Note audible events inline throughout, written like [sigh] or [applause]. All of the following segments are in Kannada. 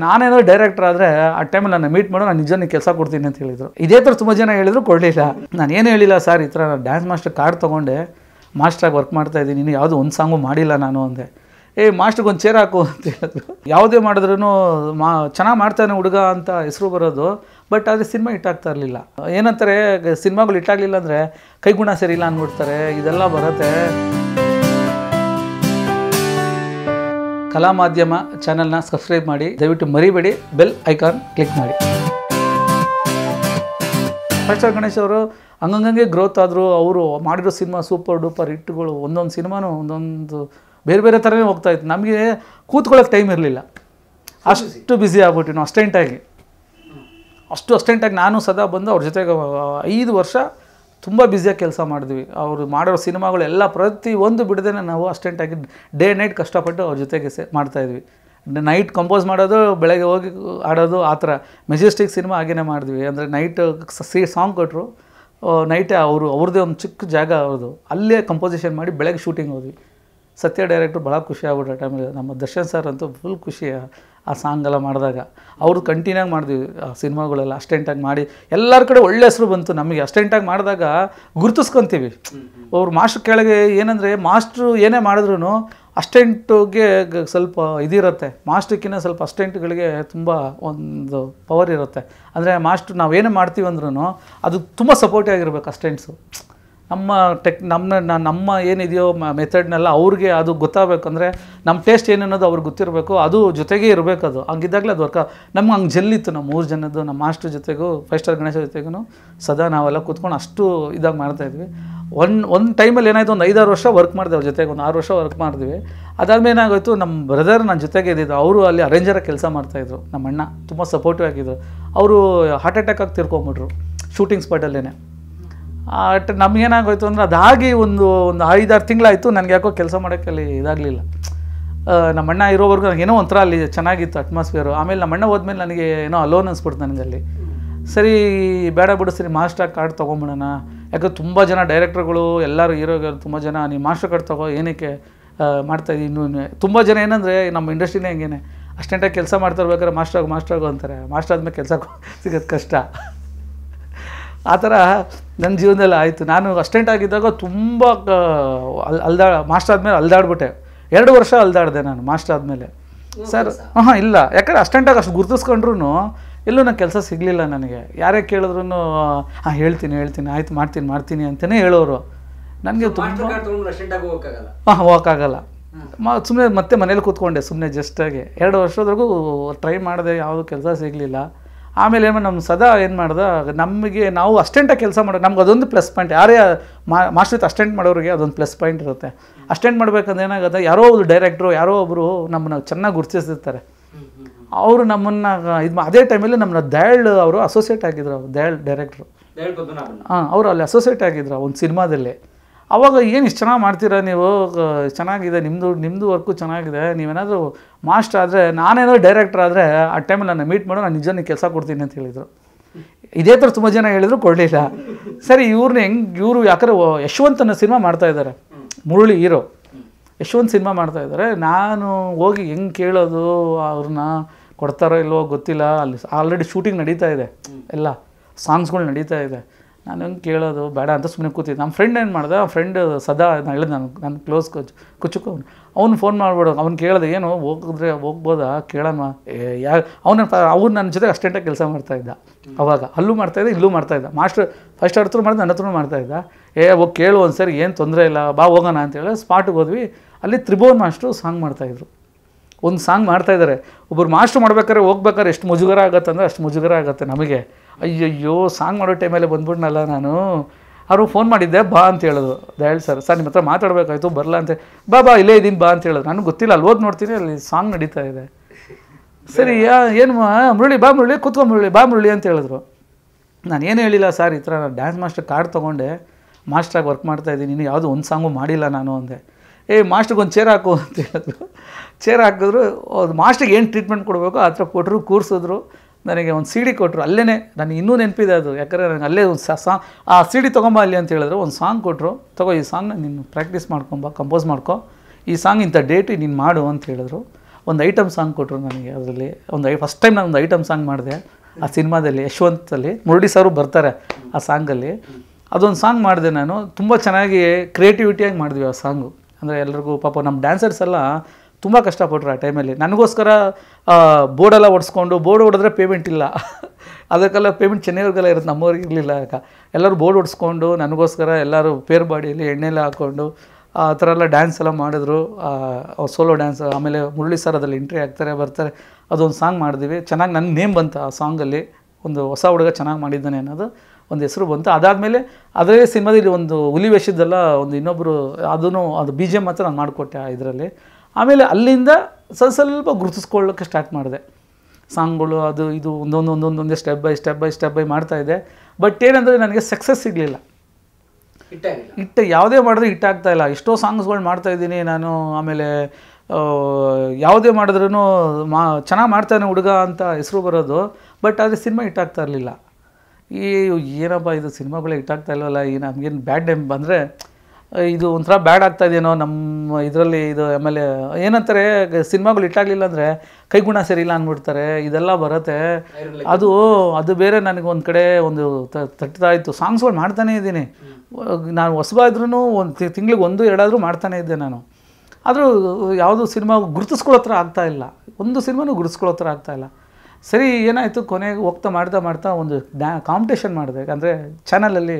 ನಾನೇನೋ ಡೈರೆಕ್ಟರ್ ಆದರೆ ಆ ಟೈಮಲ್ಲಿ ನನ್ನ ಮೀಟ್ ಮಾಡೋ ನಾನು ನಿಜನೇ ಕೆಲಸ ಕೊಡ್ತೀನಿ ಅಂತ ಹೇಳಿದರು. ಇದೇ ಥರ ತುಂಬ ಜನ ಹೇಳಿದ್ರು, ಕೊಡಲಿಲ್ಲ. ನಾನು ಏನು ಹೇಳಿಲ್ಲ ಸರ್ ಈ ಥರ ನಾನು ಡ್ಯಾನ್ಸ್ ಮಾಸ್ಟರ್ ಕಾರ್ಡ್ ತೊಗೊಂಡೆ. ಮಾಸ್ಟ್ರಾಗಿ ವರ್ಕ್ ಮಾಡ್ತಾ ಇದ್ದೀನಿ ನೀನು ಯಾವುದೋ ಒಂದು ಸಾಂಗು ಮಾಡಿಲ್ಲ ನಾನು ಅಂದೆ. ಏ ಮಾಸ್ಟ್ರಿಗೆ ಒಂದು ಚೇರ್ ಹಾಕು ಅಂತ ಹೇಳಿದ್ರು. ಯಾವುದೇ ಮಾಡಿದ್ರೂ ಮಾ, ಚೆನ್ನಾಗಿ ಮಾಡ್ತಾನೆ ಹುಡುಗ ಅಂತ ಹೆಸರು ಬರೋದು ಬಟ್ ಆದರೆ ಸಿನಿಮಾ ಇಟ್ಟಾಗ್ತಾ ಇರಲಿಲ್ಲ. ಏನಂತಾರೆ ಸಿನಿಮಾಗಳು ಇಟ್ಟಾಗಲಿಲ್ಲ ಅಂದರೆ ಕೈಗುಣ ಸರಿ ಇಲ್ಲ ಅಂದ್ಬಿಡ್ತಾರೆ ಇದೆಲ್ಲ ಬರುತ್ತೆ. ಕಲಾ ಮಾಧ್ಯಮ ಚಾನಲ್ನ ಸಬ್ಸ್ಕ್ರೈಬ್ ಮಾಡಿ, ದಯವಿಟ್ಟು ಮರಿಬೇಡಿ ಬೆಲ್ ಐಕಾನ್ ಕ್ಲಿಕ್ ಮಾಡಿ. ಫಸ್ಟ್ ಗಣೇಶ್ ಅವರು ಹಂಗಂಗೆ ಗ್ರೋತ್ ಆದರೂ ಅವರು ಮಾಡಿರೋ ಸಿನಿಮಾ ಸೂಪರ್ ಡೂಪರ್ ಹಿಟ್ಗಳು ಒಂದೊಂದು ಸಿನಿಮಾನು ಒಂದೊಂದು ಬೇರೆ ಬೇರೆ ಥರನೇ ಹೋಗ್ತಾ ಇತ್ತು. ನಮಗೆ ಕೂತ್ಕೊಳ್ಳೋಕೆ ಟೈಮ್ ಇರಲಿಲ್ಲ. ಅಷ್ಟು ಬ್ಯುಸಿ ಆಗ್ಬಿಟ್ಟು ನಾವು ಅಸ್ಟೆಂಟಾಗಿ ಅಷ್ಟು ಅಸ್ಟೆಂಟಾಗಿ ನಾನು ಸದಾ ಬಂದು ಅವ್ರ ಜೊತೆಗೆ ಐದು ವರ್ಷ ತುಂಬ ಬ್ಯುಸಿಯಾಗಿ ಕೆಲಸ ಮಾಡಿದ್ವಿ. ಅವರು ಮಾಡೋ ಸಿನಿಮಾಗಳೆಲ್ಲ ಪ್ರತಿ ಒಂದು ಬಿಡದೇ ನಾವು ಅಸ್ಟೆಂಟಾಗಿ ಡೇ ನೈಟ್ ಕಷ್ಟಪಟ್ಟು ಅವ್ರ ಜೊತೆಗೆ ಸೆ ಮಾಡ್ತಾಯಿದ್ವಿ ನೈಟ್ ಕಂಪೋಸ್ ಮಾಡೋದು, ಬೆಳಗ್ಗೆ ಹೋಗಿ ಆಡೋದು ಆ ಥರ ಮೆಜೆಸ್ಟಿಕ್ ಸಿನಿಮಾ ಹಾಗೇನೆ ಮಾಡಿದ್ವಿ. ಅಂದರೆ ನೈಟ್ ಸಿ ಸಾಂಗ್ ಕೊಟ್ಟರು ನೈಟೇ ಅವರು, ಅವ್ರದ್ದೇ ಒಂದು ಚಿಕ್ಕ ಜಾಗ ಅವ್ರದ್ದು. ಅಲ್ಲೇ ಕಂಪೋಸಿಷನ್ ಮಾಡಿ ಬೆಳಗ್ಗೆ ಶೂಟಿಂಗ್ ಹೋದ್ವಿ. ಸತ್ಯ ಡೈರೆಕ್ಟ್ರು ಭಾಳ ಖುಷಿ ಆಗ್ಬಿಟ್ರೆ ಆ ಟೈಮಲ್ಲಿ ನಮ್ಮ ದರ್ಶನ್ ಸರ್ ಅಂತೂ ಫುಲ್ ಖುಷಿ ಆ- ಸಾಂಗೆಲ್ಲ ಮಾಡಿದಾಗ. ಅವರು ಕಂಟಿನ್ಯೂ ಮಾಡಿದ್ವಿ, ಆ ಸಿನಿಮಾಗಳೆಲ್ಲ ಅಸ್ಟೆಂಟಾಗಿ ಮಾಡಿ. ಎಲ್ಲರ ಕಡೆ ಒಳ್ಳೆ ಹೆಸರು ಬಂತು ನಮಗೆ. ಅಸ್ಟೆಂಟಾಗಿ ಮಾಡಿದಾಗ ಗುರುತಿಸ್ಕೊತೀವಿ. ಅವ್ರು ಮಾಸ್ಟ್ರ್ ಕೆಳಗೆ ಏನಂದರೆ ಮಾಸ್ಟ್ರು ಏನೇ ಮಾಡಿದ್ರು ಅಸ್ಟೆಂಟ್ಗೆ ಸ್ವಲ್ಪ ಇದಿರುತ್ತೆ. ಮಾಸ್ಟ್ರಕ್ಕಿಂತ ಸ್ವಲ್ಪ ಅಸ್ಟೆಂಟ್ಗಳಿಗೆ ತುಂಬ ಒಂದು ಪವರ್ ಇರುತ್ತೆ. ಅಂದರೆ ಮಾಸ್ಟ್ರು ನಾವೇನೇ ಮಾಡ್ತೀವಿ ಅಂದ್ರೂ ಅದು ತುಂಬ ಸಪೋರ್ಟಿವ್ ಆಗಿರ್ಬೇಕು ಅಸ್ಟೆಂಟ್ಸು ನಮ್ಮ ಟೆಕ್ ನಮ್ಮ ನಮ್ಮ ಏನಿದೆಯೋ ಮೆಥಡ್ನೆಲ್ಲ ಅವ್ರಿಗೆ ಅದು ಗೊತ್ತಾಗಬೇಕು ಅಂದರೆ ನಮ್ಮ ಟೇಸ್ಟ್ ಏನನ್ನೋದು ಅವ್ರಿಗೆ ಗೊತ್ತಿರಬೇಕು, ಅದು ಜೊತೆಗೇ ಇರಬೇಕು ಅದು. ಹಂಗಿದ್ದಾಗಲೇ ಅದು ವರ್ಕ ನಮ್ಗೆ ಹಂಗೆ ಜಲ್ಲಿತ್ತು ನಮ್ಮ ಮೂರು ಜನದ್ದು, ನಮ್ಮ ಮಾಸ್ಟ್ರ್ ಜೊತೆಗೂ ಫೈವ್ ಸ್ಟಾರ್ ಗಣೇಶ ಜೊತೆಗೂ ಸದಾ ನಾವೆಲ್ಲ ಕೂತ್ಕೊಂಡು ಅಷ್ಟು ಇದಾಗಿ ಮಾಡ್ತಾಯಿದ್ವಿ ಒನ್ ಒಂದು ಟೈಮಲ್ಲಿ ಏನಾಯಿತು, ಒಂದು ಐದಾರು ವರ್ಷ ವರ್ಕ್ ಮಾಡಿದೆ ಅವ್ರ ಜೊತೆಗೆ, ಒಂದು ಆರು ವರ್ಷ ವರ್ಕ್ ಮಾಡಿದ್ವಿ. ಅದಾದಮೇಲೆ ಏನಾಗೋಯ್ತು, ನಮ್ಮ ಬ್ರದರ್ ನನ್ನ ಜೊತೆಗೆ ಇದ್ದಿದ್ದು, ಅವರು ಅಲ್ಲಿ ಅರೇಂಜರಾಗಿ ಕೆಲಸ ಮಾಡ್ತಾಯಿದ್ರು ನಮ್ಮ ಅಣ್ಣ. ತುಂಬ ಸಪೋರ್ಟಿವ್ ಆಗಿದ್ದರು ಅವರು ಹಾರ್ಟ್ ಅಟ್ಯಾಕ್ ಆಗಿ ತಿರ್ಕೊಂಬಿಟ್ರು ಶೂಟಿಂಗ್ ಸ್ಪಾಟಲ್ಲೇ ಅಟ್ ನಮಗೇನಾಗೋಯ್ತು ಅಂದರೆ ಅದಾಗಿ ಒಂದು ಒಂದು ಐದಾರು ತಿಂಗಳಾಯಿತು, ನನಗೆ ಯಾಕೋ ಕೆಲಸ ಮಾಡೋಕ್ಕೆ ಅಲ್ಲಿ ಇದಾಗಲಿಲ್ಲ. ನಮ್ಮ ಅಣ್ಣ ಇರೋವರೆಗೂ ನನಗೆ ಏನೋ ಒಂಥರ ಅಲ್ಲಿ ಚೆನ್ನಾಗಿತ್ತು ಅಟ್ಮಾಸ್ಫಿಯರು ಆಮೇಲೆ ನಮ್ಮ ಅಣ್ಣ ಹೋದ್ಮೇಲೆ ನನಗೆ ಏನೋ ಅಲೋನ್ ಅನ್ಸ್ಬಿಡ್ತು ನನಗಲ್ಲಿ. ಸರಿ, ಬೇಡ ಬಿಡು, ಸರಿ ಮಾಸ್ಟರ್ ಕಾರ್ಡ್ ತೊಗೊಂಬಿಡೋಣ. ಯಾಕಂದ್ರೆ ತುಂಬ ಜನ ಡೈರೆಕ್ಟರ್ಗಳು ಎಲ್ಲರೂ ಹೀರೋಗಳು ತುಂಬ ಜನ ನೀವು ಮಾಸ್ಟರ್ ಕಾರ್ಡ್ ತೊಗೋ, ಏನಕ್ಕೆ ಮಾಡ್ತಾ ಇನ್ನೂ? ತುಂಬ ಜನ ಏನಂದರೆ, ನಮ್ಮ ಇಂಡಸ್ಟ್ರಿನೇ ಹಂಗೇನೆ. ಅಷ್ಟೆಂಟಾಗಿ ಕೆಲಸ ಮಾಡ್ತಾ ಇರ್ಬೇಕಾದ್ರೆ ಮಾಸ್ಟರ್ ಮಾಸ್ಟ್ರಾಗು ಅಂತಾರೆ. ಮಾಸ್ಟರ್ ಆದಮೇಲೆ ಕೆಲಸ ಸಿಗೋದು ಕಷ್ಟ. ಆ ಥರ ನನ್ನ ಜೀವನದಲ್ಲಿ ಆಯಿತು. ನಾನು ಅಸ್ಟೆಂಟ್ ಆಗಿದ್ದಾಗ ತುಂಬ ಅಲ್ ಅಲ್ದಾ ಮಾಸ್ಟರ್ ಆದಮೇಲೆ ಅಲ್ದಾಡ್ಬಿಟ್ಟೆ. ಎರಡು ವರ್ಷ ಅಲ್ದಾಡಿದೆ ನಾನು ಮಾಸ್ಟರ್ ಆದಮೇಲೆ. ಸರ್ ಹಾಂ ಇಲ್ಲ. ಯಾಕಂದ್ರೆ ಅಸ್ಟೆಂಟಾಗಿ ಅಷ್ಟು ಗುರ್ತಿಸ್ಕೊಂಡ್ರು ಎಲ್ಲೂ ನಂಗೆ ಕೆಲಸ ಸಿಗಲಿಲ್ಲ ನನಗೆ. ಯಾರೇ ಕೇಳಿದ್ರು ಹಾಂ ಹೇಳ್ತೀನಿ ಹೇಳ್ತೀನಿ ಆಯ್ತು ಮಾಡ್ತೀನಿ ಮಾಡ್ತೀನಿ ಅಂತಲೇ ಹೇಳೋರು. ನನಗೆ ತುಂಬ ಹಾಂ ಹೋಗೋಕ್ಕಾಗಲ್ಲ. ಮ ಸುಮ್ಮನೆ ಮತ್ತೆ ಮನೇಲಿ ಕೂತ್ಕೊಂಡೆ ಸುಮ್ಮನೆ ಜಸ್ಟಾಗಿ ಎರಡು ವರ್ಷದವರೆಗೂ ಟ್ರೈ ಮಾಡಿದೆ ಯಾವುದೂ ಕೆಲಸ ಸಿಗಲಿಲ್ಲ. ಆಮೇಲೆ ಏನು ನಮ್ಮ ಸದಾ ಏನು ಮಾಡ್ದೆ? ನಮಗೆ ನಾವು ಅಸ್ಟೆಂಟಾಗಿ ಕೆಲಸ ಮಾಡೋ ನಮ್ಗೆ ಅದೊಂದು ಪ್ಲಸ್ ಪಾಯಿಂಟ್ ಯಾರೇ ಮಾಸ್ಟರ್ ಅಸ್ಟೆಂಟ್ ಮಾಡೋರಿಗೆ ಅದೊಂದು ಪ್ಲಸ್ ಪಾಯಿಂಟ್ ಇರುತ್ತೆ. ಅಸ್ಟೆಂಟ್ ಮಾಡ್ಬೇಕಂದ್ರೆ ಏನಾಗುತ್ತೆ ಯಾರೋ ಒಬ್ರು ಡೈರೆಕ್ಟ್ರು ಯಾರೋ ಒಬ್ಬರು ನಮ್ಮನ್ನ ಚೆನ್ನಾಗಿ ಗುರುತಿಸಿರ್ತಾರೆ ಅವರು ನಮ್ಮನ್ನು ಇದು ಅದೇ ಟೈಮಲ್ಲಿ ನಮ್ಮನ್ನ ದಯಾಳ್ ಅವರು ಅಸೋಸಿಯೇಟ್ ಆಗಿದ್ರು ಅವ್ರು ದಯಾಳ್ ಡೈರೆಕ್ಟ್ರು ಹಾಂ ಅವರು ಅಲ್ಲಿ ಅಸೋಸಿಯೇಟ್ ಆಗಿದ್ರು ಒಂದು ಸಿನಿಮಾದಲ್ಲಿ. ಅವಾಗ ಏನು ಇಷ್ಟು ಚೆನ್ನಾಗಿ ಮಾಡ್ತೀರಾ ನೀವು? ಚೆನ್ನಾಗಿದೆ ನಿಮ್ಮದು ನಿಮ್ಮದು ವರ್ಕು ಚೆನ್ನಾಗಿದೆ. ನೀವೇನಾದರೂ ಮಾಸ್ಟರ್ ಆದರೆ, ನಾನೇನೋ ಡೈರೆಕ್ಟರ್ ಆದರೆ ಆ ಟೈಮಲ್ಲಿ ನಾನು ಮೀಟ್ ಮಾಡೋ ನಾನು ನಿಜನೇ ಕೆಲಸ ಕೊಡ್ತೀನಿ ಅಂತ ಹೇಳಿದರು. ಇದೇ ಥರ ತುಂಬ ಜನ ಹೇಳಿದ್ರು, ಕೊಡಲಿಲ್ಲ. ಸರಿ ಇವ್ರನ್ನ ಹೆಂಗೆ, ಇವರು ಯಾಕಂದ್ರೆ ಯಶವಂತನ ಸಿನಿಮಾ ಮಾಡ್ತಾ ಇದ್ದಾರೆ ಮುರುಳಿ ಹೀರೋ ಯಶವಂತ್ ಸಿನಿಮಾ ಮಾಡ್ತಾ ಇದ್ದಾರೆ ನಾನು ಹೋಗಿ ಹೆಂಗೆ ಕೇಳೋದು, ಅವ್ರನ್ನ ಕೊಡ್ತಾರೋ ಇಲ್ವೋ ಗೊತ್ತಿಲ್ಲ. ಅಲ್ಲಿ ಆಲ್ರೆಡಿ ಶೂಟಿಂಗ್ ನಡೀತಾ ಇದೆ. ಎಲ್ಲ ಸಾಂಗ್ಸ್ಗಳು ನಡೀತಾ ಇದೆ. ನಾನು ಹಂಗೆ ಕೇಳೋದು ಬೇಡ ಅಂತ ಸುಮ್ಮನೆ ಕೂತಿದ್ದೆ. ನಮ್ಮ ಫ್ರೆಂಡ್ ಏನು ಮಾಡ್ದೆ? ಆ ಫ್ರೆಂಡ್ ಸದಾ ನಾನು ಹೇಳಿದೆ ನಾನು ನನ್ನ ಕ್ಲೋಸ್ ಕುಚ್ ಅವನು. ಅವ್ನು ಫೋನ್ ಮಾಡ್ಬಿಡೋದು ಅವ್ನು ಕೇಳಿದೆ, ಏನು, ಹೋಗಿದ್ರೆ ಹೋಗ್ಬೋದಾ? ಕೇಳಮ್ಮ. ಯಾ, ಅವನ ಅವ್ನು ನನ್ನ ಜೊತೆ ಅಷ್ಟೆಂಟಾಗಿ ಕೆಲಸ ಮಾಡ್ತಾಯಿದ್ದ ಅವಾಗ. ಅಲ್ಲೂ ಮಾಡ್ತಾಯಿದ್ದೆ ಇಲ್ಲೂ ಮಾಡ್ತಾಯಿದ್ದ ಮಾಸ್ಟರ್ ಫಸ್ಟ್ ಅವ್ರ ಹತ್ರ ಮಾಡಿದ ನನ್ನ ಹತ್ರನೂ ಮಾಡ್ತಾಯಿದ್ದ ಏ, ಹೋಗಿ, ಕೇಳು ಒಂದು ಸರಿ ಏನು ತೊಂದರೆ ಇಲ್ಲ, ಬಾ ಹೋಗೋಣ ಅಂತೇಳಿ ಸ್ಪಾಟಿಗೆ ಹೋದ್ವಿ. ಅಲ್ಲಿ ತ್ರಿಭುವನ್ ಮಾಸ್ಟ್ರು ಸಾಂಗ್ ಮಾಡ್ತಾಯಿದ್ರು ಒಂದು ಸಾಂಗ್ ಮಾಡ್ತಾ ಇದ್ದಾರೆ. ಒಬ್ಬರು ಮಾಸ್ಟ್ರು ಮಾಡ್ಬೇಕಾದ್ರೆ ಹೋಗ್ಬೇಕಾದ್ರೆ ಎಷ್ಟು ಮುಜುಗರ ಆಗುತ್ತೆ ಅಂದರೆ ಅಷ್ಟು ಮುಜುಗರ ಆಗುತ್ತೆ ನಮಗೆ. ಅಯ್ಯಯ್ಯೋ, ಸಾಂಗ್ ಮಾಡೋ ಟೈಮಲ್ಲಿ ಬಂದ್ಬಿಟ್ನಲ್ಲ ನಾನು. ಅವರು ಫೋನ್ ಮಾಡಿದ್ದೆ, ಬಾ ಅಂತ ಹೇಳೋದು. ದಯಾಳ್ ಸರ್ ಸರ್ ನಿಮ್ಮ ಹತ್ರ ಮಾತಾಡಬೇಕಾಯ್ತು ಬರಲ್ಲ ಅಂತ ಬಾ ಬಾ, ಇಲ್ಲೇ ಇದ್ದೀನಿ ಬಾ ಅಂತ ಹೇಳೋದು. ನನಗೆ ಗೊತ್ತಿಲ್ಲ, ಅಲ್ಲಿ ಓದಿ ನೋಡ್ತೀನಿ, ಅಲ್ಲಿ ಸಾಂಗ್ ನಡೀತಾ ಇದೆ. ಸರಿ ಏನು ಮುರುಳಿ, ಬಾ ಮುರುಳಿ, ಕೂತ್ಕೊ ಮುರುಳಿ, ಬಾ ಮುರುಳಿ ಅಂತ ಹೇಳಿದ್ರು. ನಾನು ಏನು ಹೇಳಿಲ್ಲ ಸರ್, ಈ ಥರ ನಾನು ಡ್ಯಾನ್ಸ್ ಮಾಸ್ಟರ್ ಕಾರ್ಡ್ ತೊಗೊಂಡೆ. ಮಾಸ್ಟ್ರಾಗಿ ವರ್ಕ್ ಮಾಡ್ತಾ ಇದ್ದೀನಿ ನೀನು ಯಾವುದೋ ಒಂದು ಸಾಂಗು ಮಾಡಿಲ್ಲ ನಾನು ಅಂದೆ. ಏ ಮಾಸ್ಟ್ರಿಗೊಂದು ಚೇರ್ ಹಾಕು ಅಂತ ಹೇಳಿದ್ರು. ಚೇರ್ ಹಾಕಿದ್ರು ಅದು ಮಾಸ್ಟ್ರಿಗೆ ಏನು ಟ್ರೀಟ್ಮೆಂಟ್ ಕೊಡಬೇಕು ಆ ಥರ ಕೊಟ್ಟರು ಕೂರಿಸಿದ್ರು. ನನಗೆ ಒಂದು ಸಿ ಡಿ ಕೊಟ್ಟರು ಅಲ್ಲೇ ನನಗೆ ಇನ್ನೂ ನೆನಪಿದೆ ಅದು. ಯಾಕಂದರೆ ನನಗೆ ಅಲ್ಲೇ ಒಂದು ಸಾ ಆ ಸಿ ಡಿ ತೊಗೊಂಬ ಅಲ್ಲಿ ಅಂತ ಹೇಳಿದ್ರು. ಒಂದು ಸಾಂಗ್ ಕೊಟ್ಟರು ತಗೋ ಈ ಸಾಂಗ್ನ ನೀನು ಪ್ರಾಕ್ಟೀಸ್ ಮಾಡ್ಕೊಂಬ ಕಂಪೋಸ್ ಮಾಡ್ಕೊ. ಈ ಸಾಂಗ್ ಇಂಥ ಡೇಟ್ ನೀನು ಮಾಡು ಅಂತ ಹೇಳಿದ್ರು. ಒಂದು ಐಟಮ್ ಸಾಂಗ್ ಕೊಟ್ಟರು ನನಗೆ ಅದರಲ್ಲಿ. ಒಂದು ಐ ಫಸ್ಟ್ ಟೈಮ್ ನಾನು ಒಂದು ಐಟಮ್ ಸಾಂಗ್ ಮಾಡಿದೆ. ಆ ಸಿನಿಮಾದಲ್ಲಿ, ಯಶವಂತಲ್ಲಿ ಮುರುಡಿ ಸಾರು ಬರ್ತಾರೆ ಆ ಸಾಂಗಲ್ಲಿ ಅದೊಂದು ಸಾಂಗ್ ಮಾಡಿದೆ ನಾನು. ತುಂಬ ಚೆನ್ನಾಗಿ ಕ್ರಿಯೇಟಿವಿಟಿಯಾಗಿ ಮಾಡಿದ್ವಿ ಆ ಸಾಂಗು ಅಂದರೆ ಎಲ್ರಿಗೂ ಪಾಪ ನಮ್ಮ ಡ್ಯಾನ್ಸರ್ಸ್ ಎಲ್ಲ ತುಂಬ ಕಷ್ಟಪಟ್ರು ಆ ಟೈಮಲ್ಲಿ ನನಗೋಸ್ಕರ ಬೋರ್ಡೆಲ್ಲ ಹೊಡ್ಸ್ಕೊಂಡು ಬೋರ್ಡ್ ಹೊಡೆದ್ರೆ ಪೇಮೆಂಟ್ ಇಲ್ಲ. [laughs] ಅದಕ್ಕೆಲ್ಲ ಪೇಮೆಂಟ್ ಚೆನ್ನೈವ್ರಿಗೆಲ್ಲ ಇರುತ್ತೆ, ನಮ್ಮವ್ರಿಗೆ ಇರಲಿಲ್ಲ ಅಕ್ಕ ಎಲ್ಲರೂ ಬೋರ್ಡ್ ಹೊಡೆಸ್ಕೊಂಡು ನನಗೋಸ್ಕರ ಎಲ್ಲರೂ ಪೇರ್ ಬಾಡಿಯಲ್ಲಿ ಎಣ್ಣೆಲ್ಲ ಹಾಕ್ಕೊಂಡು ಆ ಥರ ಎಲ್ಲ ಡ್ಯಾನ್ಸ್ ಎಲ್ಲ ಮಾಡಿದ್ರು. ಸೋಲೋ ಡ್ಯಾನ್ಸ್ ಆಮೇಲೆ ಮುರಳಿ ಸರ್ ಅದರಲ್ಲಿ ಎಂಟ್ರಿ ಆಗ್ತಾರೆ ಬರ್ತಾರೆ. ಅದೊಂದು ಸಾಂಗ್ ಮಾಡಿದ್ವಿ. ಚೆನ್ನಾಗಿ ನನ್ನ ನೇಮ್ ಬಂತು ಆ ಸಾಂಗಲ್ಲಿ ಒಂದು ಹೊಸ ಹುಡುಗ ಚೆನ್ನಾಗಿ ಮಾಡಿದ್ದಾನೆ ಅನ್ನೋದು ಒಂದು ಹೆಸರು ಬಂತು. ಅದಾದಮೇಲೆ ಅದೇ ಸಿನಿಮಾದಲ್ಲಿ ಒಂದು ಹುಲಿ ವೇಷದ್ದೆಲ್ಲ ಒಂದು ಇನ್ನೊಬ್ಬರು ಅದನ್ನು ಅದು ಬಿ ಜಿ ಎಂ ಮಾತ್ರ ನಾನು ಮಾಡಿಕೊಟ್ಟೆ ಆ ಇದರಲ್ಲಿ. ಆಮೇಲೆ ಅಲ್ಲಿಂದ ಸ್ವಲ್ಪ ಸ್ವಲ್ಪ ಗುರುತಿಸ್ಕೊಳ್ಳೋಕ್ಕೆ ಸ್ಟಾರ್ಟ್ ಮಾಡಿದೆ. ಸಾಂಗ್ಗಳು ಅದು ಇದು ಒಂದೊಂದು ಒಂದೊಂದು ಒಂದೇ step by step by step by ಮಾಡ್ತಾ ಇದೆ. ಬಟ್ ಏನಂದರೆ ನನಗೆ ಸಕ್ಸಸ್ ಸಿಗಲಿಲ್ಲ. ಇಟ್ಟ ಇಟ್ಟು ಯಾವುದೇ ಮಾಡಿದ್ರೆ ಆಗ್ತಾ ಇಲ್ಲ. ಎಷ್ಟೋ ಸಾಂಗ್ಸ್ಗಳು ಮಾಡ್ತಾಯಿದ್ದೀನಿ ನಾನು. ಆಮೇಲೆ ಯಾವುದೇ ಮಾಡಿದ್ರೂ ಮಾ ಚೆನ್ನಾಗಿ ಮಾಡ್ತಾನೆ ಹುಡುಗ ಅಂತ ಹೆಸರು ಬರೋದು. ಬಟ್ ಆದರೆ ಸಿನಿಮಾ ಹಿಟ್ಟಾಗ್ತಾ ಇರಲಿಲ್ಲ. ಈ ಏನಪ್ಪ ಇದು ಸಿನಿಮಾಗಳೇ ಹಿಟ್ಟಾಗ್ತಾ ಇಲ್ವಲ್ಲ, ಈ ನಮಗೇನು ಬ್ಯಾಡ್ ನೇಮ್ ಬಂದರೆ, ಇದು ಒಂಥರ ಬ್ಯಾಡ್ ಆಗ್ತಾ ಇದೆಯೇನೋ ನಮ್ಮ ಇದರಲ್ಲಿ ಇದು ಆಮೇಲೆ ಏನಂತಾರೆ, ಸಿನಿಮಾಗಳು ಇಟ್ಟಾಗಲಿಲ್ಲ ಅಂದರೆ ಕೈಗುಣ ಸರಿಯಿಲ್ಲ ಅಂದ್ಬಿಡ್ತಾರೆ, ಇದೆಲ್ಲ ಬರುತ್ತೆ. ಅದು ಅದು ಬೇರೆ ನನಗೆ ಒಂದು ಕಡೆ ಒಂದು ತ- ತಟ್ತಾ ಇತ್ತು ಸಾಂಗ್ಸ್ಗಳು ಮಾಡ್ತಾನೇ ಇದ್ದೀನಿ. ನಾನು ಹೊಸಬಾದ್ರೂ ಒಂದು ತಿಂಗಳಿಗೆ ಒಂದು, ಎರಡಾದರೂ ಮಾಡ್ತಾನೇ ಇದ್ದೆ ನಾನು. ಆದರೂ ಯಾವುದು ಸಿನಿಮಾ ಗುರುತಿಸ್ಕೊಳ್ಳೋ ಥರ ಆಗ್ತಾ ಇಲ್ಲ. ಒಂದು ಸಿನಿಮಾನೂ ಗುರುತಿಸ್ಕೊಳ್ಳೋ ಥರ ಆಗ್ತಾ ಇಲ್ಲ. ಸರಿ, ಏನಾಯಿತು? ಕೊನೆಗೆ ಹೋಗ್ತಾ ಮಾಡ್ತಾ ಮಾಡ್ತಾ ಒಂದು ಡ್ಯಾ ಕಾಂಪಿಟೇಷನ್ ಮಾಡಿದೆ. ಅಂದರೆ ಚಾನಲಲ್ಲಿ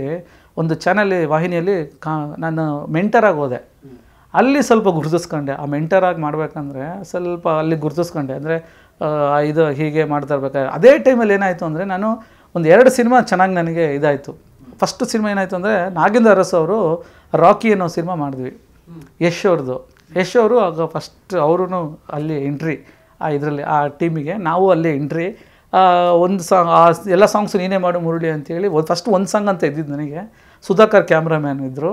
ಒಂದು ಚಾನಲ್ ವಾಹಿನಿಯಲ್ಲಿ ಕಾ, ನಾನು ಮೆಂಟರಾಗಿ ಹೋದೆ. ಅಲ್ಲಿ ಸ್ವಲ್ಪ ಗುರುತಿಸ್ಕೊಂಡೆ. ಆ ಮೆಂಟರಾಗಿ ಮಾಡಬೇಕಂದ್ರೆ ಸ್ವಲ್ಪ ಅಲ್ಲಿ ಗುರುತಿಸ್ಕೊಂಡೆ. ಅಂದರೆ ಇದು ಹೀಗೆ ಮಾಡ್ತಾ ಇರ್ಬೇಕಾದ್ರೆ ಅದೇ ಟೈಮಲ್ಲಿ ಏನಾಯಿತು ಅಂದರೆ ನಾನು ಒಂದು ಎರಡು ಸಿನಿಮಾ ಚೆನ್ನಾಗಿ ನನಗೆ ಇದಾಯಿತು. ಫಸ್ಟ್ ಸಿನಿಮಾ ಏನಾಯಿತು ಅಂದರೆ ನಾಗೇಂದ್ರ ಅರಸು ಅವರು ರಾಕಿ ಅನ್ನೋ ಸಿನಿಮಾ ಮಾಡಿದ್ವಿ. ಯಶ್ ಅವ್ರದ್ದು. ಯಶ್ ಅವರು ಆಗ ಫಸ್ಟ್ ಅವರು ಅಲ್ಲಿ ಎಂಟ್ರಿ ಆ ಇದರಲ್ಲಿ ಆ ಟೀಮಿಗೆ ನಾವು ಅಲ್ಲಿ ಎಂಟ್ರಿ ಒಂದು ಸಾಂಗ್ ಆ ಎಲ್ಲ ಸಾಂಗ್ಸು ನೀನೇ ಮಾಡು ಮುರುಳಿ ಅಂತೇಳಿ ಒಂದು ಫಸ್ಟ್ ಒಂದು ಸಾಂಗ್ ಅಂತ ಇದ್ದಿದ್ದು ನನಗೆ. ಸುಧಾಕರ್ ಕ್ಯಾಮ್ರಾಮ್ಯಾನ್ ಇದ್ದರು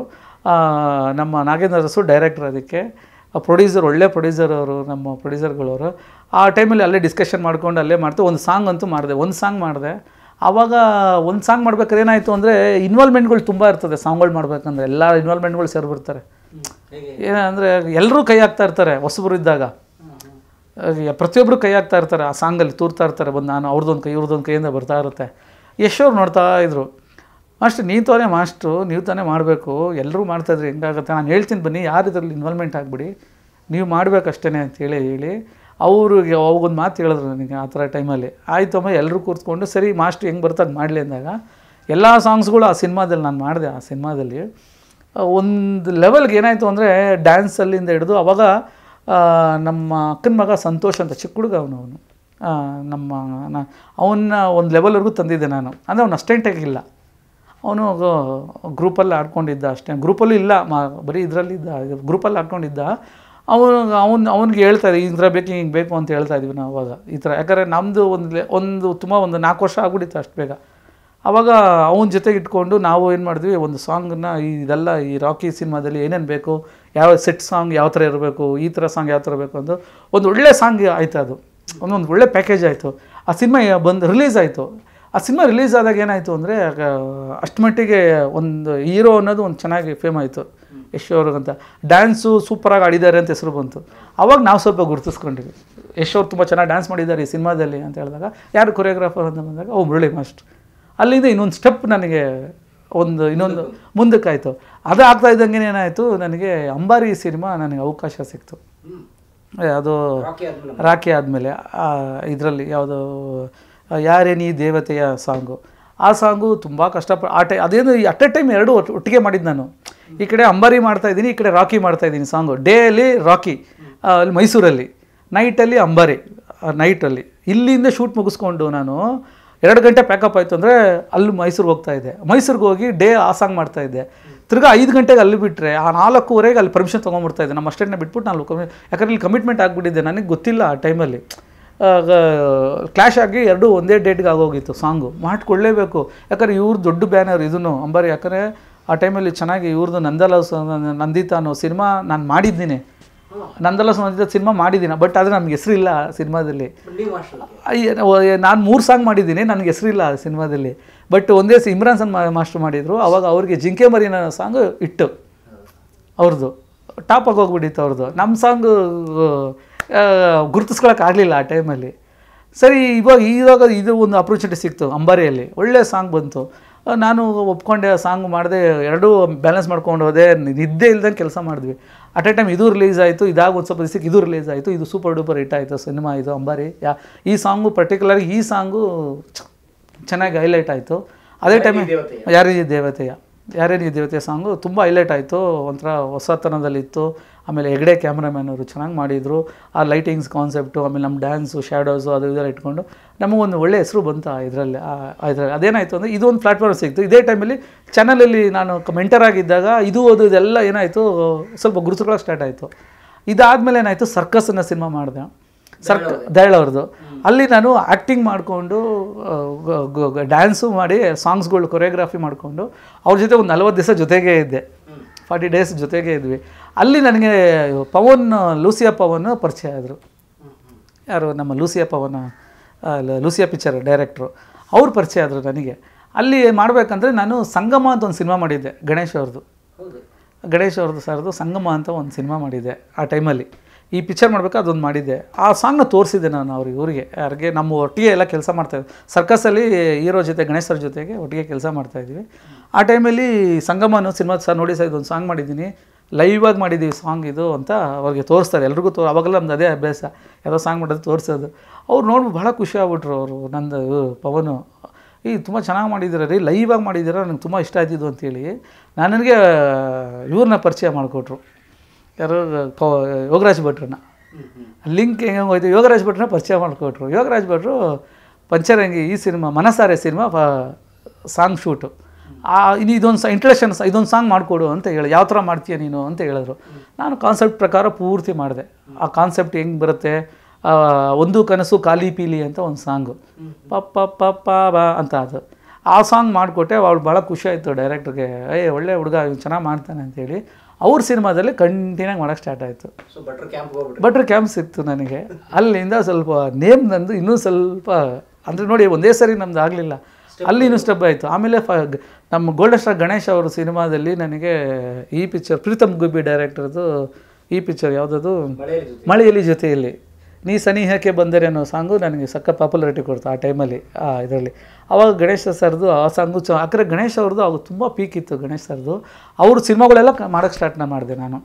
ನಮ್ಮ ನಾಗೇಂದ್ರ ರಸು ಡೈರೆಕ್ಟರ್ ಅದಕ್ಕೆ. ಪ್ರೊಡ್ಯೂಸರ್ ಒಳ್ಳೆ ಪ್ರೊಡ್ಯೂಸರ್ ಅವರು ನಮ್ಮ ಪ್ರೊಡ್ಯೂಸರ್ಗಳವರು ಆ ಟೈಮಲ್ಲಿ ಅಲ್ಲೇ ಡಿಸ್ಕಷನ್ ಮಾಡ್ಕೊಂಡು ಅಲ್ಲೇ ಮಾಡ್ತು ಒಂದು ಸಾಂಗ್ ಅಂತೂ ಮಾಡಿದೆ ಒಂದು ಸಾಂಗ್ ಮಾಡಿದೆ. ಆವಾಗ ಒಂದು ಸಾಂಗ್ ಮಾಡ್ಬೇಕಾದ್ರೆ ಏನಾಯಿತು ಅಂದರೆ ಇನ್ವಾಲ್ವ್ಮೆಂಟ್ಗಳು ತುಂಬ ಇರ್ತದೆ ಸಾಂಗ್ಗಳು ಮಾಡ್ಬೇಕಂದ್ರೆ. ಎಲ್ಲ ಇನ್ವಾಲ್ವ್ಮೆಂಟ್ಗಳು ಸೇರಿಬಿಡ್ತಾರೆ. ಏನಂದರೆ ಎಲ್ಲರೂ ಕೈ ಹಾಕ್ತಾ ಇರ್ತಾರೆ ಹೊಸಬರು ಇದ್ದಾಗ. ಪ್ರತಿಯೊಬ್ಬರು ಕೈ ಹಾಕ್ತಾ ಇರ್ತಾರೆ, ಆ ಸಾಂಗಲ್ಲಿ ತೂರ್ತಾ ಇರ್ತಾರೆ, ಬಂದು ನಾನು ಅವ್ರದ್ದೊಂದು ಕೈ ಇವ್ರದ್ದೊಂದು ಕೈಯಿಂದ ಬರ್ತಾ ಇರುತ್ತೆ. ಯಶೋರು ನೋಡ್ತಾ ಇದ್ರು. ಮಾಸ್ಟ್ರು ನೀವು ತಾನೇ ಮಾಸ್ಟ್ರು, ನೀವು ತಾನೇ ಮಾಡಬೇಕು ಎಲ್ಲರೂ ಮಾಡ್ತಾಯಿದ್ರಿ ಹೆಂಗಾಗುತ್ತೆ? ನಾನು ಹೇಳ್ತೀನಿ ಬನ್ನಿ, ಯಾರು ಇದರಲ್ಲಿ ಇನ್ವಾಲ್ವ್ಮೆಂಟ್ ಆಗಿಬಿಡಿ. ನೀವು ಮಾಡಬೇಕಷ್ಟೇ ಅಂತ ಹೇಳಿ ಹೇಳಿ. ಅವ್ರಿಗೆ, ಅವಾಗೊಂದು ಮಾತು ಹೇಳಿದ್ರು ನನಗೆ ಆ ಥರ ಟೈಮಲ್ಲಿ ಅಮ್ಮ ಎಲ್ಲರೂ ಕೂತ್ಕೊಂಡು, ಸರಿ, ಮಾಸ್ಟ್ರು ಹೆಂಗೆ ಬರ್ತದೆ ಮಾಡಲಿ ಅಂದಾಗ, ಎಲ್ಲ ಸಾಂಗ್ಸ್ಗಳು ಆ ಸಿನಿಮಾದಲ್ಲಿ ನಾನು ಮಾಡಿದೆ, ಆ ಸಿನಿಮಾದಲ್ಲಿ ಒಂದು ಲೆವೆಲ್ಗೆ ಏನಾಯಿತು ಅಂದರೆ ಡ್ಯಾನ್ಸಲ್ಲಿಂದ ಹಿಡಿದು ಅವಾಗ ನಮ್ಮ ಅಕ್ಕನ ಮಗ ಸಂತೋಷ್ ಅಂತ, ಚಿಕ್ಕ ಹುಡುಗ ಅವನು ಅವನು. ನಮ್ಮ ಅವನ್ನ ಒಂದು ಲೆವೆಲ್ವರೆಗೂ ತಂದಿದ್ದೆ ನಾನು. ಅಂದರೆ ಅವನು ಅಷ್ಟೆಂಟಾಗಿಲ್ಲ ಅವನು ಗ್ರೂಪಲ್ಲಿ ಆಡ್ಕೊಂಡಿದ್ದ ಅಷ್ಟೇ. ಗ್ರೂಪಲ್ಲೂ ಇಲ್ಲ, ಮಾ, ಬರೀ ಇದರಲ್ಲಿದ್ದ ಗ್ರೂಪಲ್ಲಿ ಆಡ್ಕೊಂಡಿದ್ದ. ಅವನು ಅವ್ನು, ಅವ್ನಿಗೆ ಹೇಳ್ತಾ ಇದ್ದೆ, ಈ ಥರ ಬೇಕು, ಹಿಂಗೆ ಬೇಕು ಅಂತ ಹೇಳ್ತಾ ಇದ್ವಿ ನಾವು ಅವಾಗ. ಈ ಥರ ಯಾಕಂದರೆ ನಮ್ಮದು ಒಂದು ಒಂದು ತುಂಬ ಒಂದು ನಾಲ್ಕು ವರ್ಷ ಆಗ್ಬಿಡಿತ್ತು ಅಷ್ಟು ಬೇಗ. ಆವಾಗ ಅವನ ಜೊತೆಗೆ ಇಟ್ಕೊಂಡು ನಾವು ಏನು ಮಾಡಿದ್ವಿ, ಒಂದು ಸಾಂಗನ್ನ ಇದೆಲ್ಲ, ಈ ರಾಕಿ ಸಿನಿಮಾದಲ್ಲಿ ಏನೇನು ಬೇಕು, ಯಾವ ಸೆಟ್ ಸಾಂಗ್ ಯಾವ ಥರ ಇರಬೇಕು, ಈ ಥರ ಸಾಂಗ್ ಯಾವ ಥರ ಬೇಕು ಅಂತ ಒಂದು ಒಳ್ಳೆ ಸಾಂಗ್ ಆಯಿತು ಅದು. ಒಂದೊಂದು ಒಳ್ಳೆ ಪ್ಯಾಕೇಜ್ ಆಯಿತು. ಆ ಸಿನಿಮಾ ಬಂದು ರಿಲೀಸ್ ಆಯಿತು. ಆ ಸಿನಿಮಾ ರಿಲೀಸ್ ಆದಾಗ ಏನಾಯಿತು ಅಂದರೆ ಅಷ್ಟು ಮಟ್ಟಿಗೆ ಒಂದು ಹೀರೋ ಅನ್ನೋದು ಒಂದು ಚೆನ್ನಾಗಿ ಫೇಮ್ ಆಯಿತು. ಯಶ್ ಅವ್ರಿಗಂತ ಡ್ಯಾನ್ಸು ಸೂಪರಾಗಿ ಆಡಿದ್ದಾರೆ ಅಂತ ಹೆಸರು ಬಂತು. ಅವಾಗ ನಾವು ಸ್ವಲ್ಪ ಗುರುತಿಸ್ಕೊಂಡಿವಿ ಯಶೋರ್ ಅವ್ರು ತುಂಬ ಚೆನ್ನಾಗಿ ಡ್ಯಾನ್ಸ್ ಮಾಡಿದ್ದಾರೆ ಈ ಸಿನಿಮಾದಲ್ಲಿ ಅಂತ ಹೇಳಿದಾಗ, ಯಾರು ಕೊರಿಯೋಗ್ರಾಫರ್ ಅಂತ ಬಂದಾಗ, ಓ ಮುರಳಿ ಮಾಸ್ಟ್ರು. ಅಲ್ಲಿಂದ ಇನ್ನೊಂದು ಸ್ಟೆಪ್ ನನಗೆ ಒಂದು ಇನ್ನೊಂದು ಮುಂದಕ್ಕಾಯಿತು. ಅದು ಆಗ್ತಾ ಇದ್ದಂಗೆ ಏನಾಯಿತು ನನಗೆ ಅಂಬಾರಿ ಸಿನಿಮಾ ನನಗೆ ಅವಕಾಶ ಸಿಕ್ತು. ಅದು ರಾಕಿ ಆದ್ಮೇಲೆ. ರಾಖಿ ಆದಮೇಲೆ ಇದರಲ್ಲಿ ಯಾವುದು ಯಾರೇ ನೀ ದೇವತೆಯ ಸಾಂಗು. ಆ ಸಾಂಗು ತುಂಬ ಕಷ್ಟಪಟ್ಟು ಆ ಟೈ ಅದೇನು ಅಟ್ ಎ ಟೈಮ್ ಎರಡು ಒಟ್ಟು- ಒಟ್ಟಿಗೆ ಮಾಡಿದ್ದು ನಾನು. ಈ ಕಡೆ ಅಂಬಾರಿ ಮಾಡ್ತಾ ಇದ್ದೀನಿ ಈ ಕಡೆ ರಾಕಿ ಮಾಡ್ತಾ ಇದ್ದೀನಿ ಸಾಂಗು. ಡೇಲಿ ರಾಕಿ ಅಲ್ಲಿ ಮೈಸೂರಲ್ಲಿ. ನೈಟಲ್ಲಿ ಅಂಬಾರಿ ನೈಟಲ್ಲಿ. ಇಲ್ಲಿಂದ ಶೂಟ್ ಮುಗಿಸ್ಕೊಂಡು ನಾನು ಎರಡು ಗಂಟೆ ಪ್ಯಾಕಪ್ ಆಯಿತು ಅಂದರೆ ಅಲ್ಲಿ ಮೈಸೂರಿಗೆ ಹೋಗ್ತಾ ಇದ್ದೆ. ಮೈಸೂರಿಗೆ ಹೋಗಿ ಡೇ ಆ ಸಾಂಗ್ ಮಾಡ್ತಾ ಇದ್ದೆ. ತಿರ್ಗಾ ಐದು ಗಂಟೆಗೆ ಅಲ್ಲಿ ಬಿಟ್ಟರೆ ಆ ನಾಲ್ಕೂವರೆಗೆ ಅಲ್ಲಿ ಪರ್ಮಿಷನ್ ತೊಗೊಂಡ್ಬಿಡ್ತಾ ಇದ್ದೆ. ನಮ್ಮ ಅಷ್ಟೇನ ಬಿಟ್ಬಿಟ್ಟು ನಾನು ಯಾಕಂದ್ರೆ ಇಲ್ಲಿ ಕಮಿಟ್ಮೆಂಟ್ ಆಗಿಬಿಟ್ಟಿದ್ದೆ ನನಗೆ ಗೊತ್ತಿಲ್ಲ ಆ ಟೈಮಲ್ಲಿ ಕ್ಲಾಶ್ ಆಗಿ ಎರಡು ಒಂದೇ ಡೇಟ್ಗೆ ಆಗೋಗಿತ್ತು ಸಾಂಗು ಮಾಡ್ಕೊಳ್ಳೇಬೇಕು ಯಾಕಂದ್ರೆ ಇವ್ರು ದೊಡ್ಡ ಬ್ಯಾನರ್ ಇದನ್ನು ಅಂಬಾರಿ, ಯಾಕಂದರೆ ಆ ಟೈಮಲ್ಲಿ ಚೆನ್ನಾಗಿ ಇವ್ರದ್ದು ನಂದಲಾಸ್ ನಂದಿತ ಅನ್ನೋ ಸಿನಿಮಾ ನಾನು ಮಾಡಿದ್ದೀನಿ. ನಂದಲಾಸ್ ಸಂಬಂಧಿತ ಸಿನಿಮಾ ಮಾಡಿದ್ದೀನಿ ಬಟ್ ಆದರೆ ನಮ್ಗೆ ಹೆಸರಿಲ್ಲ ಇಲ್ಲ ಸಿನಿಮಾದಲ್ಲಿ ನಾನು ಮೂರು ಸಾಂಗ್ ಮಾಡಿದ್ದೀನಿ ನನಗೆ ಹೆಸರಿಲ್ಲ ಇಲ್ಲ ಸಿನಿಮಾದಲ್ಲಿ. ಬಟ್ ಒಂದೇ ಸ- ಇಮ್ರಾನ್ ಸನ್ ಮಾಸ್ಟರ್ ಮಾಡಿದರು ಅವಾಗ ಅವ್ರಿಗೆ ಜಿಂಕೆ ಮರಿನ ಸಾಂಗ್ ಇಟ್ಟು ಅವ್ರದ್ದು ಟಾಪ್ ಆಗಿ ಹೋಗ್ಬಿಟ್ಟಿತ್ತು ಅವ್ರದ್ದು ನಮ್ಮ ಸಾಂಗ್ ಗುರುತಿಸ್ಕೊಳಕ್ಕೆ ಆಗಲಿಲ್ಲ ಆ ಟೈಮಲ್ಲಿ ಸರಿ ಇವಾಗ ಇವಾಗ ಇದು ಒಂದು ಅಪರ್ಚುನಿಟಿ ಸಿಕ್ತು ಅಂಬಾರಿಯಲ್ಲಿ. ಒಳ್ಳೆಯ ಸಾಂಗ್ ಬಂತು. ನಾನು ಒಪ್ಕೊಂಡೆ ಸಾಂಗ್ ಮಾಡಿದೆ ಎರಡೂ ಬ್ಯಾಲೆನ್ಸ್ ಮಾಡ್ಕೊಂಡು ಹೋದೆ. ನಿದ್ದೆ ಇಲ್ದಂಗೆ ಕೆಲಸ ಮಾಡಿದ್ವಿ. ಅಟ್ ಎ ಟೈಮ್ ಇದು ರಿಲೀಸ್ ಆಯಿತು ಇದಾಗ ಒಂದು ಸ್ವಲ್ಪ ದಿವಸಕ್ಕೆ ಇದು ರಿಲೀಸ್ ಆಯಿತು ಇದು ಸೂಪರ್ ಡೂಪರ್ ಹಿಟ್ ಆಯಿತು ಸಿನಿಮಾ ಇದು ಅಂಬಾರಿ. ಯಾ ಈ ಸಾಂಗು ಪರ್ಟಿಕ್ಯುಲರ್ ಈ ಸಾಂಗು ಚೆನ್ನಾಗಿ ಹೈಲೈಟ್ ಆಯಿತು. ಅದೇ ಟೈಮ್ ಯಾರಿಗೆ ಯಾರೇ ದೇವತೆಯ? ಯಾರೇ ನೀ ದೇವತೆ ಸಾಂಗು? ತುಂಬ ಹೈಲೈಟ್ ಆಯಿತು. ಒಂಥರ ಹೊಸತನದಲ್ಲಿತ್ತು. ಆಮೇಲೆ ಹೆಗಡೆ ಕ್ಯಾಮ್ರಾಮ್ಯಾನ್ ಅವರು ಚೆನ್ನಾಗಿ ಮಾಡಿದರು. ಆ ಲೈಟಿಂಗ್ಸ್ ಕಾನ್ಸೆಪ್ಟು ಆಮೇಲೆ ನಮ್ಮ ಡ್ಯಾನ್ಸು ಶ್ಯಾಡೋಸು ಅದು ಇದೆಲ್ಲ ಇಟ್ಕೊಂಡು ನಮಗೊಂದು ಒಳ್ಳೆ ಹೆಸರು ಬಂತು ಇದರಲ್ಲಿ ಇದರಲ್ಲಿ. ಅದೇನಾಯಿತು ಅಂದರೆ ಇದು ಒಂದು ಪ್ಲಾಟ್ಫಾರ್ಮ್ ಸಿಕ್ತು. ಇದೇ ಟೈಮಲ್ಲಿ ಚಾನಲಲ್ಲಿ ನಾನು ಮೆಂಟರ್ ಆಗಿದ್ದಾಗ ಇದು ಅದು ಇದೆಲ್ಲ ಏನಾಯಿತು ಸ್ವಲ್ಪ ಗುರುತುಕೊಳ್ಳೋಕೆ ಸ್ಟಾರ್ಟ್ ಆಯಿತು. ಇದಾದಮೇಲೆ ಏನಾಯಿತು ಸರ್ಕಸ್ ಅನ್ನೋ ಸಿನಿಮಾ ಮಾಡಿದೆ. ಸರ್ಕ ದಯಾಳ್ ಅವ್ರದ್ದು ಅಲ್ಲಿ ನಾನು ಆ್ಯಕ್ಟಿಂಗ್ ಮಾಡಿಕೊಂಡು ಡ್ಯಾನ್ಸು ಮಾಡಿ ಸಾಂಗ್ಸ್ಗಳು ಕೊರಿಯೋಗ್ರಾಫಿ ಮಾಡಿಕೊಂಡು ಅವ್ರ ಜೊತೆ ಒಂದು ನಲ್ವತ್ತು ದಿವಸ ಜೊತೆಗೇ ಇದ್ದೆ. ಫಾರ್ಟಿ ಡೇಸ್ ಜೊತೆಗೇ ಇದ್ವಿ. ಅಲ್ಲಿ ನನಗೆ ಪವನ್ ಲೂಸಿಯಾ ಪವನ್ ಪರಿಚಯ ಆದರು. ಯಾರು ನಮ್ಮ ಲೂಸಿಯಾ ಪವನ ಲೂಸಿಯಾ ಪಿಕ್ಚರ್ ಡೈರೆಕ್ಟ್ರು ಅವ್ರು ಪರಿಚಯ ಆದರು ನನಗೆ. ಅಲ್ಲಿ ಮಾಡಬೇಕಂದ್ರೆ ನಾನು ಸಂಗಮ ಅಂತ ಒಂದು ಸಿನಿಮಾ ಮಾಡಿದ್ದೆ ಗಣೇಶ್ ಅವ್ರದ್ದು ಗಣೇಶ್ ಅವ್ರದ್ದು ಸರ್ದು ಸಂಗಮ ಅಂತ ಒಂದು ಸಿನಿಮಾ ಮಾಡಿದ್ದೆ ಆ ಟೈಮಲ್ಲಿ ಈ ಪಿಕ್ಚರ್ ಮಾಡಬೇಕು? ಅದೊಂದು ಮಾಡಿದ್ದೆ. ಆ ಸಾಂಗ್ನ ತೋರಿಸಿದ್ದೆ ನಾನು ಅವ್ರಿಗೆ ಇವರಿಗೆ ಯಾರಿಗೆ ನಮ್ಮ ಒಟ್ಟಿಗೆ ಎಲ್ಲ ಕೆಲಸ ಮಾಡ್ತಾಯಿದ್ದೆ ಸರ್ಕಸಲ್ಲಿ ಹೀರೋ ಜೊತೆ ಗಣೇಶ್ ಸರ್ ಜೊತೆಗೆ ಒಟ್ಟಿಗೆ ಕೆಲಸ ಮಾಡ್ತಾಯಿದ್ವಿ ಆ ಟೈಮಲ್ಲಿ ಸಂಗಮನು ಸಿನಿಮಾ ಸರ್ ನೋಡಿ ಸರ್, ಇದೊಂದು ಸಾಂಗ್ ಮಾಡಿದ್ದೀನಿ. ಲೈವ್ ಆಗಿ ಮಾಡಿದ್ದೀವಿ ಸಾಂಗ್ ಇದು ಅಂತ ಅವ್ರಿಗೆ ತೋರಿಸ್ತಾರೆ. ಎಲ್ರಿಗೂ ತೋ, ಅವಾಗೆಲ್ಲ ನಮ್ದು ಅದೇ ಅಭ್ಯಾಸ. ಯಾವುದೋ ಸಾಂಗ್ ಮಾಡೋದು ತೋರಿಸೋದು. ಅವ್ರು ನೋಡ್ಬಿಟ್ಟು ಭಾಳ ಖುಷಿ ಆಗ್ಬಿಟ್ರು ಅವರು, ನಂದು ಪವನು. ಈ ತುಂಬ ಚೆನ್ನಾಗಿ ಮಾಡಿದ್ದೀರ ರೀ? ಲೈವಾಗಿ ಮಾಡಿದ್ದೀರ? ನನಗೆ ತುಂಬ ಇಷ್ಟ ಆಯ್ತಿದ್ದು ಅಂತೇಳಿ ನಾನು ನನಗೆ ಇವ್ರನ್ನ ಪರಿಚಯ ಮಾಡಿಕೊಟ್ರು. ಯಾರು ಯೋಗರಾಜ್ ಭಟ್ರನ್ನ. ಲಿಂಕ್ ಹೆಂಗೆ ಹೋಯ್ತು? ಯೋಗರಾಜ್ ಭಟ್ರನ್ನ ಪರಿಚಯ ಮಾಡಿಕೊಟ್ರು. ಯೋಗರಾಜ್ ಭಟ್ರು ಪಂಚರಂಗಿ ಈ ಸಿನಿಮಾ, ಮನಸಾರೆ ಸಿನಿಮಾ ಸಾಂಗ್ ಶೂಟು. ಆ, ಇನ್ನು ಇದೊಂದು ಸ ಇದೊಂದು ಸಾಂಗ್ ಮಾಡಿಕೊಡು ಅಂತ ಹೇಳಿ, ಯಾವ ಥರ ಮಾಡ್ತೀಯ ನೀನು? ಅಂತ ಹೇಳಿದ್ರು. ನಾನು ಕಾನ್ಸೆಪ್ಟ್ ಪ್ರಕಾರ ಪೂರ್ತಿ ಮಾಡಿದೆ. ಆ ಕಾನ್ಸೆಪ್ಟ್ ಹೆಂಗೆ ಬರುತ್ತೆ? ಒಂದು ಕನಸು ಖಾಲಿ ಪೀಲಿ ಅಂತ ಒಂದು ಸಾಂಗು. ಪಪ್ಪ ಪಪ್ಪ ಬಾ ಅಂತ ಅದು. ಆ ಸಾಂಗ್ ಮಾಡಿಕೊಟ್ಟೆ, ಅವಳು ಭಾಳ ಖುಷಿ ಆಯಿತು ಡೈರೆಕ್ಟ್ರಿಗೆ. ಏಯ್, ಒಳ್ಳೆ ಹುಡುಗ ಚೆನ್ನಾಗಿ ಮಾಡ್ತಾನೆ ಅಂತೇಳಿ ಅವ್ರ ಸಿನಿಮಾದಲ್ಲಿ ಕಂಟಿನ್ಯೂಗಿ ಮಾಡೋಕ್ಕೆ ಸ್ಟಾರ್ಟ್ ಆಯಿತು. ಬಟ್ರ್ ಕ್ಯಾಂಪ್ ಹೋಗ್ಬಿಟ್ರಿ. ಬಟ್ರ್ ಕ್ಯಾಂಪ್ ಸಿಕ್ತು ನನಗೆ. ಅಲ್ಲಿಂದ ಸ್ವಲ್ಪ ನೇಮ್ ನಂದು ಇನ್ನೂ ಸ್ವಲ್ಪ ಅಂದರೆ ನೋಡಿ ಒಂದೇ ಸರಿ ನಮ್ದು ಆಗಲಿಲ್ಲ. ಅಲ್ಲಿ ಇನ್ನೂ ಸ್ಟೆಪ್ ಆಯಿತು. ಆಮೇಲೆ ಫ ನಮ್ಮ ಗೋಲ್ಡನ್ ಸ್ಟಾರ್ ಗಣೇಶ್ ಅವರ ಸಿನಿಮಾದಲ್ಲಿ ನನಗೆ ಈ ಪಿಕ್ಚರ್ ಪ್ರೀತಮ್ ಗುಬ್ಬಿ ಡೈರೆಕ್ಟರ್ದು ಈ ಪಿಕ್ಚರ್ ಯಾವುದದು? ಮಳೆಯಲ್ಲಿ ಜೊತೆಯಲ್ಲಿ. ನೀ ಸನಿಹಕ್ಕೆ ಬಂದರೆ ಅನ್ನೋ ಸಾಂಗು ನನಗೆ ಸಕ್ಕ ಪಾಪ್ಯುಲಾರಿಟಿ ಕೊಡ್ತು ಆ ಟೈಮಲ್ಲಿ ಆ ಇದರಲ್ಲಿ. ಆವಾಗ ಗಣೇಶ ಸರ್ದು, ಆ ಸಾಂಗು ಚ ಆಕರೆ ಗಣೇಶ್ ಅವ್ರದ್ದು ಅವಾಗ ತುಂಬ ಪೀಕ್ ಇತ್ತು ಗಣೇಶ್ ಸರ್ದು. ಅವ್ರ ಸಿನಿಮಾಗಳೆಲ್ಲ ಮಾಡೋಕ್ಕೆ ಸ್ಟಾರ್ಟ್ ಮಾಡಿದೆ ನಾನು.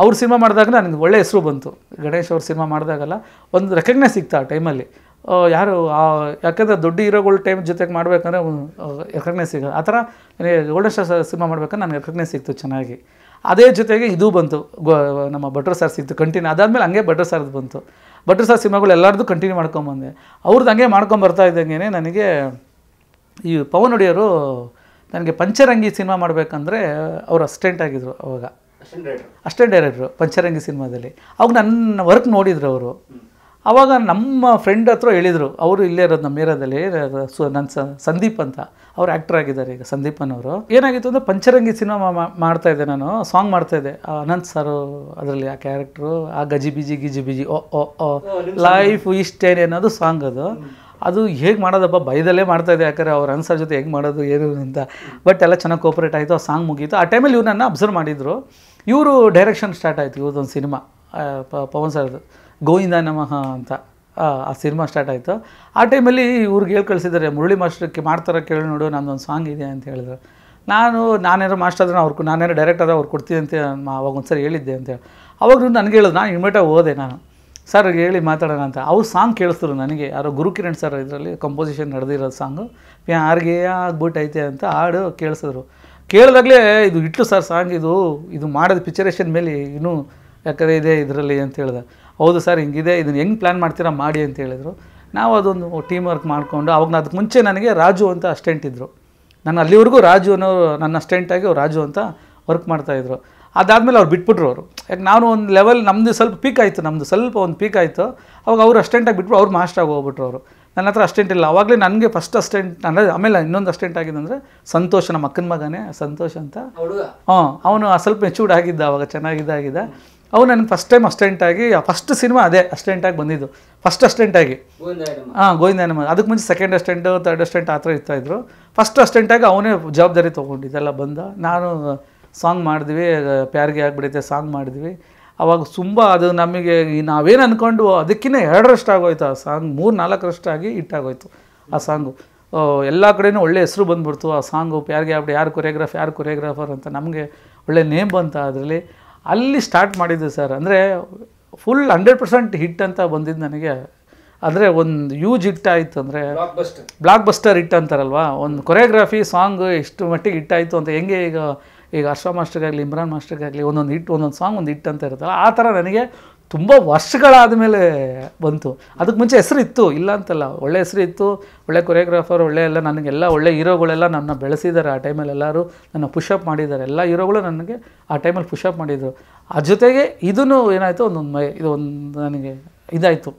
ಅವ್ರ ಸಿನಿಮಾ ಮಾಡಿದಾಗ ನನಗೆ ಒಳ್ಳೆ ಹೆಸರು ಬಂತು. ಗಣೇಶ್ ಅವ್ರ ಸಿನಿಮಾ ಮಾಡಿದಾಗೆಲ್ಲ ಒಂದು ರೆಕಗ್ನೈಸ್ ಸಿಕ್ತು ಆ ಟೈಮಲ್ಲಿ ಯಾರು ಯಾಕಂದರೆ ದೊಡ್ಡ ಹೀರೋಗಳ ಟೈಮ್ ಜೊತೆಗೆ ಮಾಡಬೇಕಂದ್ರೆ ರೆಕಗ್ನೈಸ್ ಸಿಗ ಆ ಥರ ನನಗೆ ಗೋಲ್ಡನ್ ಸ್ಟಾರ್ ಸಿನಿಮಾ ಮಾಡ್ಬೇಕಂದ್ರೆ ನನಗೆ ರೆಕಗ್ನೈಸ್ ಸಿಕ್ತು ಚೆನ್ನಾಗಿ. ಅದೇ ಜೊತೆಗೆ ಇದು ಬಂತು. ಗೋ, ನಮ್ಮ ಭಟ್ರು ಸರ್ ಸಿಕ್ತು ಕಂಟಿನ್ಯೂ ಅದಾದಮೇಲೆ ಹಂಗೆ ಭಟ್ರು ಸರ್ದು ಬಂತು. ಭಟ್ರು ಸರ್ ಸಿನಿಮಾಗಳು ಎಲ್ಲರದ್ದು ಕಂಟಿನ್ಯೂ ಮಾಡ್ಕೊಂಬಂದೆ ಅವ್ರದ್ದು ಹಂಗೆ ಮಾಡ್ಕೊಂಬರ್ತಾ ಇದ್ದಂಗೆ ನನಗೆ ಈ ಪವನ್ ಒಡೆಯರು ನನಗೆ ಪಂಚರಂಗಿ ಸಿನಿಮಾ ಮಾಡಬೇಕಂದ್ರೆ ಅವರು ಅಸಿಸ್ಟೆಂಟ್ ಆಗಿದ್ದರು ಅವಾಗ. ಅಸಿಸ್ಟೆಂಟ್ ಡೈರೆಕ್ಟ್ರು ಪಂಚರಂಗಿ ಸಿನಿಮಾದಲ್ಲಿ. ಅವಾಗ ನನ್ನ ವರ್ಕ್ ನೋಡಿದ್ರು ಅವರು. ಆವಾಗ ನಮ್ಮ ಫ್ರೆಂಡ್ ಹತ್ರ ಹೇಳಿದರು ಅವರು ಇಲ್ಲೇ ಇರೋದು ನಮ್ಮ ಏರಿಯಾದಲ್ಲಿ ಸೊ ನನ್ನ ಸ ಸಂದೀಪ್ ಅಂತ. ಅವ್ರು ಆ್ಯಕ್ಟರ್ ಆಗಿದ್ದಾರೆ ಈಗ ಸಂದೀಪನ್ ಅವರು. ಏನಾಗಿತ್ತು ಅಂದರೆ ಪಂಚರಂಗಿ ಸಿನಿಮಾ ಮಾಡ್ತಾ ಇದ್ದೆ ನಾನು ಸಾಂಗ್ ಮಾಡ್ತಾ ಇದ್ದೆ. ಆ ಅನಂತ್ ಸರು ಅದರಲ್ಲಿ ಆ ಕ್ಯಾರೆಕ್ಟ್ರು ಆ ಗಜಿ ಬಿಜಿ ಗಿಜಿ ಬಿಜಿ ಓ ಓ ಓ ಲೈಫ್ ಇಷ್ಟೇನೆ ಅನ್ನೋದು ಸಾಂಗ್ ಅದು. ಅದು ಹೇಗೆ ಮಾಡೋದಪ್ಪ ಭಯದಲ್ಲೇ ಮಾಡ್ತಾ ಇದ್ದೆ. ಯಾಕಂದರೆ ಅವ್ರ ಅನ್ಸರ್ ಜೊತೆ ಹೆಂಗೆ ಮಾಡೋದು ಏನು ಅಂತ. ಬಟ್ ಎಲ್ಲ ಚೆನ್ನಾಗಿ ಕೋಪರೇಟ್ ಆಯಿತು ಆ ಸಾಂಗ್ ಮುಗೀತು. ಆ ಟೈಮಲ್ಲಿ ಇವ್ರನ್ನ ಅಬ್ಸರ್ವ್ ಮಾಡಿದರು. ಇವರು ಡೈರೆಕ್ಷನ್ ಸ್ಟಾರ್ಟ್ ಆಯಿತು ಇವ್ರದ್ದೊಂದು ಸಿನಿಮಾ ಪವನ್ ಸರ್ದು ಗೋವಿಂದ ನಮಃ ಅಂತ, ಆ ಸಿನಿಮಾ ಸ್ಟಾರ್ಟ್ ಆಯಿತು. ಆ ಟೈಮಲ್ಲಿ ಇವ್ರಿಗೆ ಹೇಳಿ ಕಳಿಸಿದ್ದಾರೆ, ಮುರಳಿ ಮಾಸ್ಟರ್ಗೆ ಮಾಡ್ತಾರೆ ಕೇಳಿ ನೋಡು, ನಂದೊಂದು ಸಾಂಗ್ ಇದೆ ಅಂತ ಹೇಳಿದ್ರು. ನಾನು, ನಾನೇನೋ ಮಾಸ್ಟರ್ ಆದರೆ ಅವ್ರು ನಾನೇನೋ ಡೈರೆಕ್ಟ್ ಆದ್ರೆ ಅವ್ರು ಕೊಡ್ತೀನಿ ಅಂತ ಅವಾಗ ಒಂದು ಸರಿ ಹೇಳಿದ್ದೆ ಅಂತ ಹೇಳಿ. ಅವಾಗ ನನಗೆ ಹೇಳಿದ್ರು ನಾನು ಇನ್ಮೇಟಾಗಿ ಹೋದೆ ನಾನು. ಸರ್, ಹೇಳಿ ಮಾತಾಡೋಣ ಅಂತ. ಅವ್ರು ಸಾಂಗ್ ಕೇಳಿಸ್ತರು ನನಗೆ. ಯಾರೋ ಗುರುಕಿರಣ್ ಸರ್ ಇದರಲ್ಲಿ ಕಂಪೋಸಿಷನ್ ನಡೆದಿರೋ ಸಾಂಗು ಯಾರಿಗೆ ಆಗ್ಬಿಟ್ಟೈತೆ ಅಂತ ಹಾಡು ಕೇಳಿಸಿದ್ರು. ಕೇಳಿದಾಗಲೇ ಇದು ಇಟ್ಟು ಸರ್ ಸಾಂಗ್ ಇದು ಇದು ಮಾಡೋದು ಪಿಕ್ಚರೇಷನ್ ಮೇಲೆ ಇನ್ನೂ ಯಾಕಂದರೆ ಇದೆ ಇದರಲ್ಲಿ ಅಂತ ಹೇಳಿದೆ. ಹೌದು ಸರ್ ಹಿಂಗಿದೆ ಇದನ್ನು ಹೆಂಗೆ ಪ್ಲ್ಯಾನ್ ಮಾಡ್ತೀರಾ ಮಾಡಿ ಅಂತ ಹೇಳಿದರು. ನಾವು ಅದೊಂದು ಟೀಮ್ ವರ್ಕ್ ಮಾಡಿಕೊಂಡು ಅವಾಗ ಅದಕ್ಕೆ ಮುಂಚೆ ನನಗೆ ರಾಜು ಅಂತ ಅಸ್ಟೆಂಟ್ ಇದ್ದರು ನಾನು ಅಲ್ಲಿವರೆಗೂ ರಾಜು ಅನ್ನೋ ನನ್ನ ಅಸ್ಟೆಂಟಾಗಿ ಅವ್ರು ರಾಜು ಅಂತ ವರ್ಕ್ ಮಾಡ್ತಾಯಿದ್ರು ಅದಾದಮೇಲೆ ಅವ್ರು ಬಿಟ್ಬಿಟ್ರು ಅವರು. ಯಾಕೆ ನಾನು ಒಂದು ಲೆವೆಲ್ ನಮ್ಮದು ಸ್ವಲ್ಪ ಪೀಕ್ ಆಯಿತು ನಮ್ಮದು ಸ್ವಲ್ಪ ಒಂದು ಪೀಕ್ ಆಯಿತು. ಅವಾಗ ಅವ್ರು ಅಸ್ಟೆಂಟಾಗಿ ಬಿಟ್ಬಿಟ್ಟು ಅವ್ರು ಮಾಸ್ಟ್ರಾಗಿ ಹೋಗ್ಬಿಟ್ರು ಅವರು. ನನ್ನ ಹತ್ರ ಅಸ್ಟೆಂಟ್ ಇಲ್ಲ. ಅವಾಗಲೇ ನನಗೆ ಫಸ್ಟ್ ಅಸ್ಟೆಂಟ್ ಅಂದರೆ ಆಮೇಲೆ ಇನ್ನೊಂದು ಅಸ್ಟೆಂಟ್ ಆಗಿದ್ದಂದರೆ ಸಂತೋಷ ನಮ್ಮ ಅಕ್ಕನ ಮಗನೇ ಸಂತೋಷ್ ಅಂತ. ಹುಡುಗ? ಹಾಂ ಅವನು ಸ್ವಲ್ಪ ಮೆಚೂರ್ಡ್ ಆಗಿದ್ದ ಅವಾಗ ಚೆನ್ನಾಗಿದ್ದಾಗಿದ್ದ ಅವ್ನು ನನಗೆ ಫಸ್ಟ್ ಟೈಮ್ ಅಸ್ಟೆಂಟಾಗಿ ಫಸ್ಟ್ ಸಿನಿಮಾ ಅದೇ ಅಸ್ಟೆಂಟಾಗಿ ಬಂದಿದ್ದು. ಫಸ್ಟ್ ಅಸ್ಟೆಂಟಾಗಿ ಹಾಂ ಗೋವಿಂದ ನಮ್ಮ ಅದಕ್ಕೆ ಮುಂಚೆ ಸೆಕೆಂಡ್ ಅಸ್ಟೆಂಟು ತರ್ಡ್ ಅಸ್ಟೆಂಟ್ ಆ ಥರ ಇರ್ತಾಯಿದ್ರು ಫಸ್ಟ್ ಅಸ್ಟೆಂಟಾಗಿ ಅವನೇ ಜವಾಬ್ದಾರಿ ತೊಗೊಂಡಿದ್ದೆಲ್ಲ ಬಂದ. ನಾನು ಸಾಂಗ್ ಮಾಡಿದ್ವಿ ಪ್ಯಾರ್ಗೆ ಆಗಿಬಿಡುತ್ತೆ ಸಾಂಗ್ ಮಾಡಿದ್ವಿ. ಅವಾಗ ತುಂಬ ಅದು ನಮಗೆ ನಾವೇನು ಅಂದ್ಕೊಂಡು ಅದಕ್ಕಿಂತ ಎರಡರಷ್ಟು ಆಗೋಯ್ತು ಆ ಸಾಂಗ್ ಮೂರು ನಾಲ್ಕರಷ್ಟಾಗಿ ಹಿಟ್ಟಾಗೋಯ್ತು ಆ ಸಾಂಗು ಎಲ್ಲ ಕಡೆನೂ ಒಳ್ಳೆ ಹೆಸರು ಬಂದುಬಿಡ್ತು. ಆ ಸಾಂಗು ಪ್ಯಾರ್ಗೆ ಆಗ್ಬಿಟ್ಟು ಯಾರು ಕೊರಿಯೋಗ್ರಾಫ್ ಯಾರು ಕೊರಿಯೋಗ್ರಾಫರ್ ಅಂತ ನಮಗೆ ಒಳ್ಳೆ ನೇಮ್ ಬಂತ ಅದರಲ್ಲಿ. ಅಲ್ಲಿ ಸ್ಟಾರ್ಟ್ ಮಾಡಿದ್ದು ಸರ್ ಅಂದರೆ ಫುಲ್ ಹಂಡ್ರೆಡ್ ಪರ್ಸೆಂಟ್ ಹಿಟ್ ಅಂತ ಬಂದಿದ್ದು ನನಗೆ. ಆದರೆ ಒಂದು ಯೂಜ್ ಹಿಟ್ ಆಯಿತು ಅಂದರೆ ಬ್ಲಾಕ್ ಬಸ್ಟರ್ ಹಿಟ್ ಅಂತಾರಲ್ವಾ? ಒಂದು ಕೊರಿಯೋಗ್ರಫಿ ಸಾಂಗ್ ಎಷ್ಟು ಮಟ್ಟಿಗೆ ಹಿಟ್ ಆಯಿತು ಅಂತ ಹೆಂಗೆ ಈಗ ಈಗ ಹರ್ಷ ಮಾಸ್ಟರ್ಗಾಗಲಿ ಇಮ್ರಾನ್ ಮಾಸ್ಟರ್ಗಾಗಲಿ ಒಂದೊಂದು ಹಿಟ್ ಒಂದೊಂದು ಸಾಂಗ್ ಒಂದು ಹಿಟ್ ಅಂತ ಇರುತ್ತಲ್ಲ ಆ ಥರ ನನಗೆ ತುಂಬ ವರ್ಷಗಳಾದ ಮೇಲೆ ಬಂತು. ಅದಕ್ಕೆ ಮುಂಚೆ ಹೆಸರು ಇತ್ತು, ಇಲ್ಲ ಅಂತಲ್ಲ. ಒಳ್ಳೆ ಹೆಸರು ಇತ್ತು, ಒಳ್ಳೆ ಕೊರಿಯೋಗ್ರಾಫರ್ ಒಳ್ಳೆ ಎಲ್ಲ ನನಗೆಲ್ಲ ಒಳ್ಳೆ ಹೀರೋಗಳೆಲ್ಲ ನನ್ನ ಬೆಳೆಸಿದ್ದಾರೆ ಆ ಟೈಮಲ್ಲಿ ಎಲ್ಲರೂ. ನನ್ನ ಪುಷಪ್ ಮಾಡಿದ್ದಾರೆ. ಎಲ್ಲ ಹೀರೋಗಳು ನನಗೆ ಆ ಟೈಮಲ್ಲಿ ಪುಷಪ್ ಮಾಡಿದರು. ಆ ಜೊತೆಗೆ ಇದನ್ನು ಏನಾಯಿತು, ಒಂದೊಂದು ಮೈ ಇದು ಒಂದು ನನಗೆ ಇದಾಯಿತು.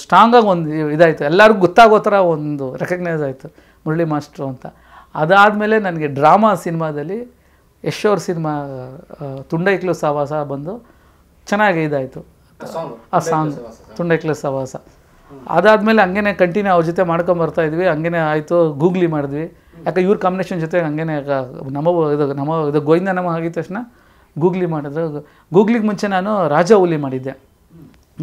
ಸ್ಟ್ರಾಂಗಾಗಿ ಒಂದು ಇದಾಯಿತು. ಎಲ್ಲರಿಗೂ ಗೊತ್ತಾಗೋ ಥರ ಒಂದು ರೆಕಗ್ನೈಸ್ ಆಯಿತು. ಮುರಳಿ ಮಾಸ್ಟ್ರು ಅಂತ. ಅದಾದಮೇಲೆ ನನಗೆ ಡ್ರಾಮಾ ಸಿನಿಮಾದಲ್ಲಿ ಯಶ್ ಅವ್ರ ಸಿನಿಮಾ ತುಂಡೈಕ್ಲು ಸಹವಾಸ ಬಂದು ಚೆನ್ನಾಗಿ ಇದಾಯಿತು. ಆ ಸಾಂಗ್ ತುಂಡೆಕ್ಲೆ ಸವಾಸ ಅದಾದಮೇಲೆ ಹಂಗೇನೆ ಕಂಟಿನ್ಯೂ ಅವ್ರ ಜೊತೆ ಮಾಡ್ಕೊಂಬರ್ತಾ ಇದ್ವಿ. ಹಂಗೇನೆ ಆಯಿತು ಗೂಗ್ಲಿ ಮಾಡಿದ್ವಿ. ಯಾಕೆ ಇವ್ರ ಕಾಂಬಿನೇಷನ್ ಜೊತೆ ಹಂಗೇನೆ ನಮ ನಮ್ಮ ಇದು ನಮ್ಮ ಇದು ಗೋವಿಂದ ನಮ ಆಗಿದ ತಕ್ಷಣ ಗೂಗ್ಲಿ ಮಾಡಿದ್ರು. ಗೂಗ್ಲಿಗೆ ಮುಂಚೆ ನಾನು ರಾಜ ಹುಲಿ ಮಾಡಿದ್ದೆ.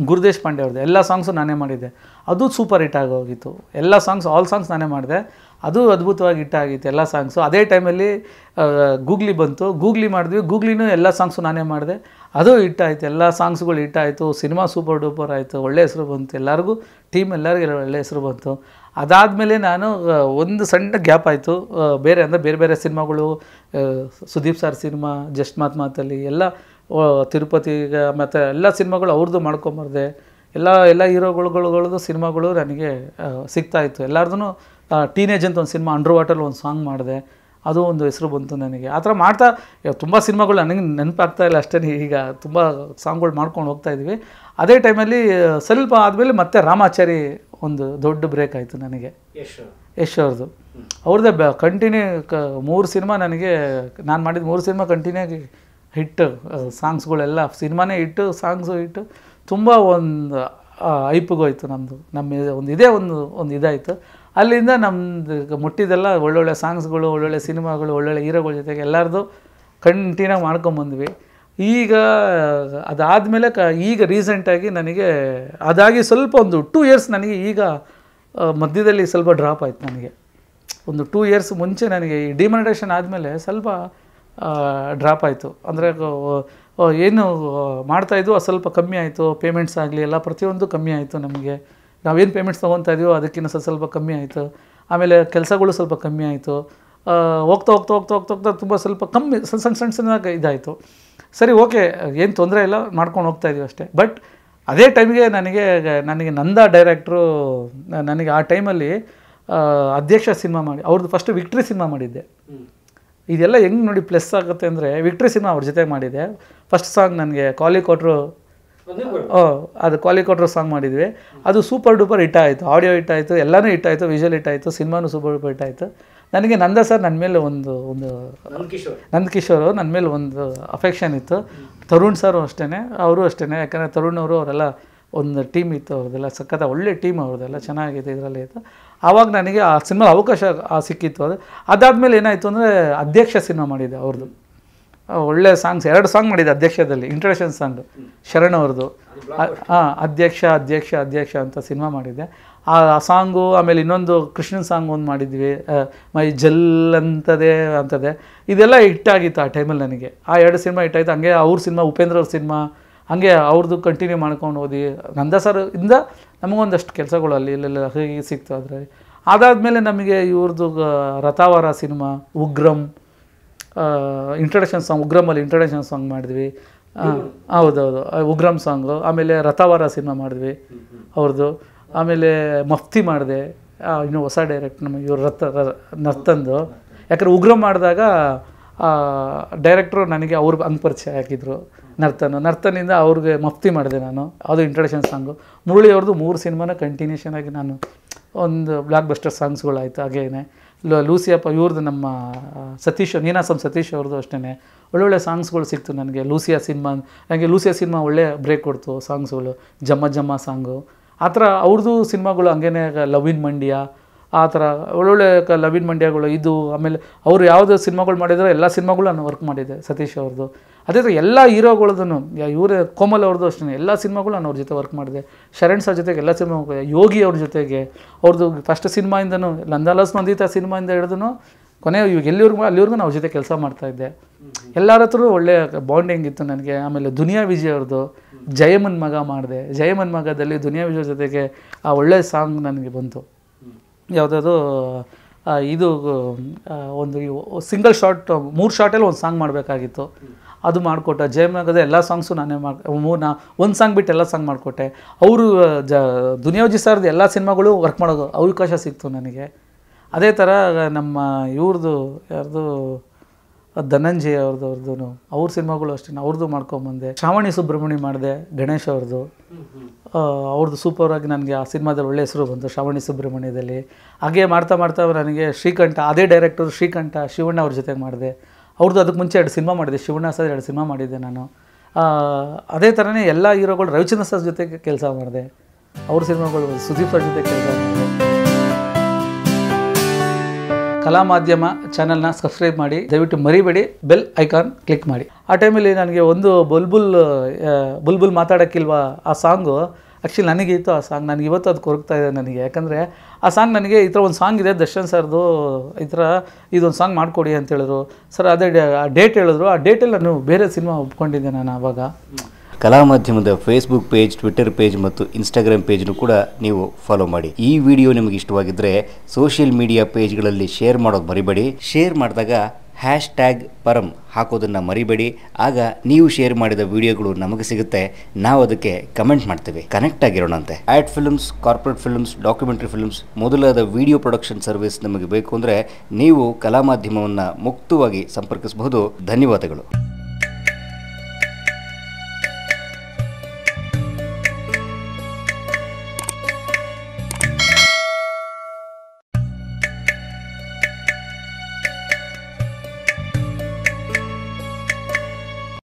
ಗುರುದೇಶ್ ಪಾಂಡೆ ಅವ್ರದ್ದು ಎಲ್ಲ ಸಾಂಗ್ಸು ನಾನೇ ಮಾಡಿದ್ದೆ. ಅದು ಸೂಪರ್ ಹಿಟ್ ಆಗೋಗಿತ್ತು. ಎಲ್ಲ ಸಾಂಗ್ಸ್ ಆಲ್ ಸಾಂಗ್ಸ್ ನಾನೇ ಮಾಡಿದೆ. ಅದು ಅದ್ಭುತವಾಗಿ ಹಿಟ್ ಆಗಿತ್ತು ಎಲ್ಲ ಸಾಂಗ್ಸು ಅದೇ ಟೈಮಲ್ಲಿ ಗೂಗ್ಲಿ ಬಂತು. ಗೂಗ್ಲಿ ಮಾಡಿದ್ವಿ. ಗೂಗ್ಲಿನೂ ಎಲ್ಲ ಸಾಂಗ್ಸು ನಾನೇ ಮಾಡಿದೆ. ಅದು ಹಿಟ್ ಆಯಿತು ಎಲ್ಲ ಸಾಂಗ್ಸ್ಗಳು ಹಿಟ್ ಆಯಿತು ಸಿನಿಮಾ ಸೂಪರ್ ಡೂಪರ್ ಆಯಿತು, ಒಳ್ಳೆ ಹೆಸರು ಬಂತು, ಎಲ್ಲರಿಗೂ ಟೀಮ್ ಎಲ್ಲರಿಗೂ ಒಳ್ಳೆ ಹೆಸರು ಬಂತು. ಅದಾದಮೇಲೆ ನಾನು ಒಂದು ಸಣ್ಣ ಗ್ಯಾಪ್ ಆಯಿತು ಬೇರೆ ಅಂದರೆ ಬೇರೆ ಬೇರೆ ಸಿನಿಮಾಗಳು ಸುದೀಪ್ ಸರ್ ಸಿನಿಮಾ, ಜಸ್ಟ್ ಮಾತ್ ಮಾತಲ್ಲಿ, ಎಲ್ಲ ತಿರುಪತಿ ಮತ್ತು ಎಲ್ಲ ಸಿನಿಮಾಗಳು ಅವ್ರದ್ದು ಮಾಡ್ಕೊಂಬರ್ದೆ, ಎಲ್ಲ ಎಲ್ಲ ಹೀರೋಗಳುಗಳದ್ದು ಸಿನಿಮಾಗಳು ನನಗೆ ಸಿಗ್ತಾಯಿತ್ತು ಎಲ್ಲರದೂ ಟೀನೇಜ್ ಅಂತ ಒಂದು ಸಿನಿಮಾ ಅಂಡರ್ ವಾಟರ್ ಒಂದು ಸಾಂಗ್ ಮಾಡಿದೆ. ಅದು ಒಂದು ಹೆಸರು ಬಂತು ನನಗೆ. ಆ ಥರ ಮಾಡ್ತಾ ತುಂಬ ಸಿನಿಮಾಗಳು ನನಗೆ ನೆನಪಾಗ್ತಾ ಇಲ್ಲ ಅಷ್ಟೇ ಈಗ ತುಂಬ ಸಾಂಗ್ಗಳು ಮಾಡ್ಕೊಂಡು ಹೋಗ್ತಾ ಇದ್ವಿ ಅದೇ ಟೈಮಲ್ಲಿ ಸ್ವಲ್ಪ ಆದಮೇಲೆ ಮತ್ತೆ ರಾಮಾಚಾರಿ ಒಂದು ದೊಡ್ಡ ಬ್ರೇಕ್ ಆಯಿತು ನನಗೆ. ಯಶ್ ಯಶ್ ಅವ್ರದ್ದು. ಅವ್ರದ್ದೇ ಬ ಕಂಟಿನ್ಯೂ ಕ ಮೂರು ಸಿನಿಮಾ ನನಗೆ ನಾನು ಮಾಡಿದ ಮೂರು ಸಿನಿಮಾ ಕಂಟಿನ್ಯೂ ಆಗಿ ಹಿಟ್ಟು ಸಾಂಗ್ಸ್ಗಳೆಲ್ಲ ಸಿನಿಮಾನೇ ಇಟ್ಟು ಸಾಂಗ್ಸು ಇಟ್ಟು ತುಂಬ ಒಂದು ಐಪ್ಗೋಯ್ತು ನಮ್ಮದು ನಮ್ಮ ಒಂದು ಇದೇ ಒಂದು ಒಂದು ಇದಾಯಿತು. ಅಲ್ಲಿಂದ ನಮ್ಮದು ಮುಟ್ಟಿದೆಲ್ಲ ಒಳ್ಳೊಳ್ಳೆ ಸಾಂಗ್ಸ್ಗಳು, ಒಳ್ಳೊಳ್ಳೆ ಸಿನಿಮಾಗಳು, ಒಳ್ಳೊಳ್ಳೆ ಹೀರೋಗಳ ಜೊತೆಗೆ ಎಲ್ಲರದು ಕಂಟಿನ್ಯೂ ಮಾಡ್ಕೊಂಬಂದ್ವಿ ಈಗ ಅದಾದಮೇಲೆ ಕ, ಈಗ ರೀಸೆಂಟಾಗಿ ನನಗೆ ಅದಾಗಿ ಸ್ವಲ್ಪ ಒಂದು ಟೂ ಇಯರ್ಸ್ ನನಗೆ ಈಗ ಮಧ್ಯದಲ್ಲಿ ಸ್ವಲ್ಪ ಡ್ರಾಪ್ ಆಯಿತು ನನಗೆ. ಒಂದು ಟೂ ಇಯರ್ಸ್ ಮುಂಚೆ ನನಗೆ ಈ ಡಿಮಾನಿಟೇಷನ್ ಆದಮೇಲೆ ಸ್ವಲ್ಪ ಡ್ರಾಪ್ ಆಯಿತು. ಅಂದರೆ ಏನು ಮಾಡ್ತಾಯಿದ್ವು ಅದು ಸ್ವಲ್ಪ ಕಮ್ಮಿ ಆಯಿತು. ಪೇಮೆಂಟ್ಸ್ ಆಗಲಿ, ಎಲ್ಲ ಪ್ರತಿಯೊಂದು ಕಮ್ಮಿ ಆಯಿತು ನಮಗೆ. ನಾವೇನು ಪೇಮೆಂಟ್ಸ್ ತೊಗೊತಾ ಇದೀವೋ ಅದಕ್ಕಿಂತ ಸ್ವಲ್ಪ ಸ್ವಲ್ಪ ಕಮ್ಮಿ ಆಯಿತು. ಆಮೇಲೆ ಕೆಲಸಗಳು ಸ್ವಲ್ಪ ಕಮ್ಮಿ ಆಯಿತು. ಹೋಗ್ತಾ ಹೋಗ್ತಾ ಹೋಗ್ತಾ ಹೋಗ್ತಾ ಹೋಗ್ತಾ ತುಂಬ ಸ್ವಲ್ಪ ಕಮ್ಮಿ ಸಣ್ಣ ಸಣ್ಣ ಸಣ್ಣ ಸಣ್ಣ ಇದಾಯಿತು. ಸರಿ ಓಕೆ ಏನು ತೊಂದರೆ ಇಲ್ಲ ಮಾಡ್ಕೊಂಡು ಹೋಗ್ತಾ ಇದೀವಿ ಅಷ್ಟೇ. ಬಟ್ ಅದೇ ಟೈಮ್ಗೆ ನನಗೆ ನನಗೆ ನಂದ ಡೈರೆಕ್ಟ್ರು ನನಗೆ ಆ ಟೈಮಲ್ಲಿ ಅಧ್ಯಕ್ಷ ಸಿನಿಮಾ ಮಾಡಿ ಅವ್ರದ್ದು ಫಸ್ಟ್ ವಿಕ್ಟ್ರಿ ಸಿನಿಮಾ ಮಾಡಿದ್ದೆ. ಇದೆಲ್ಲ ಹೆಂಗೆ ನೋಡಿ ಪ್ಲಸ್ ಆಗುತ್ತೆ ಅಂದರೆ ವಿಕ್ಟ್ರಿ ಸಿನಿಮಾ ಅವ್ರ ಜೊತೆ ಮಾಡಿದ್ದೆ ಫಸ್ಟ್ ಸಾಂಗ್ ನನಗೆ ಕಾಲಿ ಕೊಟ್ಟರು ಅದು ಕ್ವಾಲಿ ಕೊಟ್ಟರು ಸಾಂಗ್ ಮಾಡಿದ್ವಿ. ಅದು ಸೂಪರ್ ಡೂಪರ್ ಹಿಟ್ ಆಯಿತು. ಆಡಿಯೋ ಹಿಟ್ ಆಯಿತು ಎಲ್ಲನೂ ಹಿಟ್ ಆಯಿತು ವಿಜುವಲ್ ಹಿಟ್ ಆಯಿತು ಸಿನಿಮಾನು ಸೂಪರ್ ಡೂಪರ್ ಹಿಟ್ ಆಯಿತು. ನನಗೆ ನಂದ ಸರ್ ನನ್ನ ಮೇಲೆ ಒಂದು ಒಂದು ನಂದಕಿಶೋರ್ ನಂದ ಕಿಶೋರ್ ನನ್ನ ಮೇಲೆ ಒಂದು ಅಫೆಕ್ಷನ್ ಇತ್ತು. ತರುಣ್ ಸರ್ ಅಷ್ಟೇ ಅವರು ಅಷ್ಟೇ ಯಾಕಂದರೆ ತರುಣ್ ಅವರು ಅವರೆಲ್ಲ ಒಂದು ಟೀಮ್ ಇತ್ತು ಅವ್ರದ್ದೆಲ್ಲ ಸಖತ್ತ ಒಳ್ಳೆ ಟೀಮ್ ಅವ್ರದ್ದೆಲ್ಲ ಚೆನ್ನಾಗಿದೆ ಇದರಲ್ಲಿ ಇತ್ತು ಆವಾಗ ನನಗೆ ಆ ಸಿನಿಮಾ ಅವಕಾಶ ಸಿಕ್ಕಿತ್ತು ಅದು. ಅದಾದಮೇಲೆ ಏನಾಯಿತು ಅಂದರೆ ಅಧ್ಯಕ್ಷ ಸಿನಿಮಾ ಮಾಡಿದೆ ಅವ್ರದ್ದು ಒಳ್ಳೆ ಸಾಂಗ್ಸ್ ಎರಡು ಸಾಂಗ್ ಮಾಡಿದೆ ಅಧ್ಯಕ್ಷದಲ್ಲಿ ಇಂಟ್ರಡಕ್ಷನ್ ಸಾಂಗ್ ಶರಣ್ ಅವ್ರದ್ದು ಹಾಂ ಅಧ್ಯಕ್ಷ ಅಧ್ಯಕ್ಷ ಅಧ್ಯಕ್ಷ ಅಂತ ಸಿನಿಮಾ ಮಾಡಿದ್ದೆ ಆ ಸಾಂಗು ಆಮೇಲೆ ಇನ್ನೊಂದು ಕೃಷ್ಣನ್ ಸಾಂಗ್ ಒಂದು ಮಾಡಿದ್ವಿ. ಮೈ ಜಲ್ ಅಂತದೇ ಅಂತದೆ. ಇದೆಲ್ಲ ಹಿಟ್ಟಾಗಿತ್ತು ಆ ಟೈಮಲ್ಲಿ ನನಗೆ. ಆ ಎರಡು ಸಿನಿಮಾ ಹಿಟ್ಟಾಯಿತು ಹಂಗೆ ಅವ್ರ ಸಿನಿಮಾ ಉಪೇಂದ್ರ ಅವ್ರ ಸಿನಿಮಾ ಹಂಗೆ ಅವ್ರದ್ದು ಕಂಟಿನ್ಯೂ ಮಾಡ್ಕೊಂಡು ಓದಿ. ನಂದ ಸರ್ ಇಂದ ನಮಗೊಂದಷ್ಟು ಕೆಲಸಗಳು ಅಲ್ಲಿ ಇಲ್ಲೆಲ್ಲ ಹೀಗೆ ಸಿಕ್ತು ಅದರಲ್ಲಿ ಅದಾದಮೇಲೆ ನಮಗೆ ಇವ್ರದ್ದು Rathavara cinema Ugramm introduction song ಉಗ್ರಮಲ್ಲಿ introduction song ಮಾಡಿದ್ವಿ. ಹಾಂ ಹೌದೌದು. ಉಗ್ರಮ್ ಉಗ್ರಂ ಸಾಂಗು ಆಮೇಲೆ ರಥಾವರ ಸಿನಿಮಾ ಮಾಡಿದ್ವಿ. ಅವ್ರದ್ದು ಆಮೇಲೆ ಮಫ್ತಿ ಮಾಡಿದೆ. ಇನ್ನು ಹೊಸ ಡೈರೆಕ್ಟ್ ನಮ್ಮ ಇವರು ರಥ ನರ್ತಂದು ಯಾಕಂದ್ರೆ ಉಗ್ರಮ್ ಮಾಡಿದಾಗ ಡೈರೆಕ್ಟ್ರು ನನಗೆ ಅವ್ರ ಹಂಗೆ ಪರಿಚಯ ಹಾಕಿದ್ರು ನರ್ತನ್. ನರ್ತನಿಂದ ಅವ್ರಿಗೆ ಮಫ್ತಿ ಮಾಡಿದೆ ನಾನು. ಅದು ಇಂಟ್ರಡಕ್ಷನ್ ಸಾಂಗು ಮುರಳಿ ಅವ್ರದ್ದು ಮೂರು ಸಿನಿಮಾನ ಕಂಟಿನ್ಯೂಷನ್ ಆಗಿ ನಾನು ಒಂದು ಬ್ಲಾಕ್ ಬಸ್ಟರ್ ಸಾಂಗ್ಸ್ಗಳಾಯಿತು ಹಾಗೇನೆ. ಲೂಸಿಯಪ್ಪ ಇವ್ರದ್ದು ನಮ್ಮ ಸತೀಶ್, ನೀನಾಸಂ ಸತೀಶ್ ಅವ್ರದ್ದು ಅಷ್ಟೇ ಒಳ್ಳೊಳ್ಳೆ ಸಾಂಗ್ಸ್ಗಳು ಸಿಕ್ತು ನನಗೆ. ಲೂಸಿಯಾ ಸಿನಿಮಾ ನನಗೆ ಲೂಸಿಯಾ ಸಿನಿಮಾ ಒಳ್ಳೆ ಬ್ರೇಕ್ ಕೊಡ್ತು ಸಾಂಗ್ಸ್ಗಳು. ಜಮ್ಮ ಜಮ್ಮ ಸಾಂಗು. ಆ ಥರ ಅವ್ರದ್ದು ಸಿನಿಮಾಗಳು ಹಂಗೇನೆ ಲವ್ ಇನ್ ಮಂಡ್ಯ ಆ ಥರ ಒಳ್ಳೊಳ್ಳೆ ಕ ಲವಿನ್ ಮಂಡ್ಯಗಳು ಇದು ಆಮೇಲೆ ಅವರು ಯಾವುದೇ ಸಿನಿಮಾಗಳು ಮಾಡಿದ್ರು ಎಲ್ಲ ಸಿನಿಮಾಗಳು ನಾನು ವರ್ಕ್ ಮಾಡಿದ್ದೆ ಸತೀಶ್ ಅವ್ರದ್ದು ಅದೇ ಥರ ಎಲ್ಲ ಹೀರೋಗಳದ್ದು ಇವರೇ ಕೋಮಲ್ ಅವ್ರದ್ದು ಅಷ್ಟೇ ಎಲ್ಲ ಸಿನಿಮಾಗಳು ನಾನು ಅವ್ರ ಜೊತೆ ವರ್ಕ್ ಮಾಡಿದೆ. ಶರಣ್ ಸರ್ ಜೊತೆಗೆ ಎಲ್ಲ ಸಿನಿಮಾ ಯೋಗಿ ಅವ್ರ ಜೊತೆಗೆ ಅವ್ರದ್ದು ಫಸ್ಟ್ ಸಿನಿಮಾಯಿಂದನೂ ಲಂದಾಲಸ್ ನಂದಿತ ಸಿನಿಮಾಯಿಂದ ಹಿಡಿದು ಕೊನೆ ಇವಾಗ ಎಲ್ಲಿವರೆಗೂ ಅಲ್ಲಿವರೆಗೂ ನಾವು ಅವ್ರ ಜೊತೆ ಕೆಲಸ ಮಾಡ್ತಾಯಿದ್ದೆ ಎಲ್ಲರ ಹತ್ರ ಒಳ್ಳೆಯ ಬಾಂಡಿಂಗ್ ಇತ್ತು ನನಗೆ ಆಮೇಲೆ ದುನಿಯಾ ವಿಜಯ್ ಅವ್ರದ್ದು ಜಯಮನ್ ಮಗ ಮಾಡಿದೆ. ಜಯಮನ್ ಮಗದಲ್ಲಿ ದುನಿಯಾ ವಿಜಯ್ ಜೊತೆಗೆ ಆ ಒಳ್ಳೆಯ ಸಾಂಗ್ ನನಗೆ ಬಂತು. ಯಾವುದಾದ್ರು ಇದು ಒಂದು ಸಿಂಗಲ್ ಶಾರ್ಟ್ ಮೂರು ಶಾರ್ಟಲ್ಲಿ ಒಂದು ಸಾಂಗ್ ಮಾಡಬೇಕಾಗಿತ್ತು. ಅದು ಮಾಡಿಕೊಟ್ಟೆ. ಜಯಮಗದ ಎಲ್ಲ ಸಾಂಗ್ಸು ನಾನೇ ಮಾಡಿ, ಮೂರು ನಾ, ಒಂದು ಸಾಂಗ್ ಬಿಟ್ಟು ಎಲ್ಲ ಸಾಂಗ್ ಮಾಡಿಕೊಟ್ಟೆ. ಅವರು, ಜ ದುನಿಯಾಜಿ ಸರ್ದು ಎಲ್ಲ ಸಿನಿಮಾಗಳು ವರ್ಕ್ ಮಾಡೋದು ಅವಕಾಶ ಸಿಕ್ತು ನನಗೆ. ಅದೇ ಥರ ನಮ್ಮ ಇವ್ರದ್ದು ಯಾರ್ದು, ಧನಂಜಯ ಅವ್ರದ್ದು ಅವ್ರದ್ದು ಅವ್ರ ಸಿನಿಮಾಗಳು ಅಷ್ಟೇ ಅವ್ರದ್ದು ಮಾಡ್ಕೊಂಬಂದೆ. ಶ್ರಾವಣಿ ಸುಬ್ರಹ್ಮಣ್ಯ ಮಾಡಿದೆ, ಗಣೇಶ್ ಅವ್ರದ್ದು ಅವ್ರದ್ದು ಸೂಪರ್ ಆಗಿ ನನಗೆ ಆ ಸಿನಿಮಾದಲ್ಲಿ ಒಳ್ಳೆ ಹೆಸರು ಬಂತು, ಶ್ರಾವಣಿ ಸುಬ್ರಹ್ಮಣ್ಯದಲ್ಲಿ. ಹಾಗೆ ಮಾಡ್ತಾ ಮಾಡ್ತಾ ನನಗೆ ಶ್ರೀಕಂಠ, ಅದೇ ಡೈರೆಕ್ಟರ್ ಶ್ರೀಕಂಠ ಶಿವಣ್ಣ ಅವ್ರ ಜೊತೆಗೆ ಮಾಡಿದೆ. ಅವ್ರದ್ದು ಅದಕ್ಕೆ ಮುಂಚೆ ಎರಡು ಸಿನಿಮಾ ಮಾಡಿದೆ, ಶಿವಣ್ಣ ಸರ್ ಎರಡು ಸಿನಿಮಾ ಮಾಡಿದ್ದೆ ನಾನು. ಅದೇ ಥರನೇ ಎಲ್ಲ ಹೀರೋಗಳು ರವಿಚಂದ್ರ ಸರ್ ಜೊತೆಗೆ ಕೆಲಸ ಮಾಡಿದೆ. ಅವ್ರ ಸಿನಿಮಾಗಳು ಸುದೀಪ್ ಜೊತೆ ಕೆಲಸ ಮಾಡಿದೆ. ಕಲಾ ಮಾಧ್ಯಮ ಚಾನಲ್ನ ಸಬ್ಸ್ಕ್ರೈಬ್ ಮಾಡಿ ದಯವಿಟ್ಟು ಮರಿಬೇಡಿ ಬೆಲ್ ಐಕಾನ್ ಕ್ಲಿಕ್ ಮಾಡಿ. ಆ ಟೈಮಲ್ಲಿ ನನಗೆ ಒಂದು ಬುಲ್ಬುಲ್ ಆ, ಬುಲ್ಬುಲ್ ಮಾತಾಡೋಕ್ಕಿಲ್ವಾ ಆ ಸಾಂಗು ಆ್ಯಕ್ಚುಲಿ ನನಗೆ ಇತ್ತು ಆ ಸಾಂಗ್ ನನಗೆ ಇವತ್ತು ಅದು ಕೊರಗ್ತಾ ಇದೆ ನನಗೆ. ಯಾಕಂದರೆ ಆ ಸಾಂಗ್ ನನಗೆ ಈ ಥರ ಒಂದು ಸಾಂಗ್ ಇದೆ ದರ್ಶನ್ ಸರ್ದು. ಈ ಥರ ಇದೊಂದು ಸಾಂಗ್ ಮಾಡಿಕೊಡಿ ಅಂತ ಹೇಳಿದ್ರು. ಸರ್ ಅದೇ ಡೇಟ್ ಹೇಳಿದ್ರು. ಆ ಡೇಟಲ್ಲಿ ನಾನು ಬೇರೆ ಸಿನಿಮಾ ಒಪ್ಕೊಂಡಿದ್ದೆ ನಾನು ಆವಾಗ. ಕಲಾ ಮಾಧ್ಯಮದ ಫೇಸ್ಬುಕ್ ಪೇಜ್ ಟ್ವಿಟರ್ ಪೇಜ್ ಮತ್ತು ಇನ್ಸ್ಟಾಗ್ರಾಮ್ ಪೇಜ್ನು ಕೂಡ ನೀವು ಫಾಲೋ ಮಾಡಿ. ಈ ವಿಡಿಯೋ ನಿಮಗೆ ಇಷ್ಟವಾಗಿದ್ದರೆ ಸೋಷಿಯಲ್ ಮೀಡಿಯಾ ಪೇಜ್ಗಳಲ್ಲಿ ಶೇರ್ ಮಾಡೋದು ಮರಿಬೇಡಿ. ಶೇರ್ ಮಾಡಿದಾಗ ಹ್ಯಾಶ್ ಟ್ಯಾಗ್ ಪರಂ ಹಾಕೋದನ್ನು ಮರಿಬೇಡಿ. ಆಗ ನೀವು ಶೇರ್ ಮಾಡಿದ ವಿಡಿಯೋಗಳು ನಮಗೆ ಸಿಗುತ್ತೆ. ನಾವು ಅದಕ್ಕೆ ಕಮೆಂಟ್ ಮಾಡ್ತೀವಿ. Connect ಆಗಿರೋಣಂತೆ ad films corporate films documentary films ಮೊದಲಾದ ವಿಡಿಯೋ ಪ್ರೊಡಕ್ಷನ್ ಸರ್ವಿಸ್ ನಮಗೆ ಬೇಕು ಅಂದರೆ ನೀವು ಕಲಾ ಮಾಧ್ಯಮವನ್ನು ಮುಕ್ತವಾಗಿ ಸಂಪರ್ಕಿಸಬಹುದು. ಧನ್ಯವಾದಗಳು.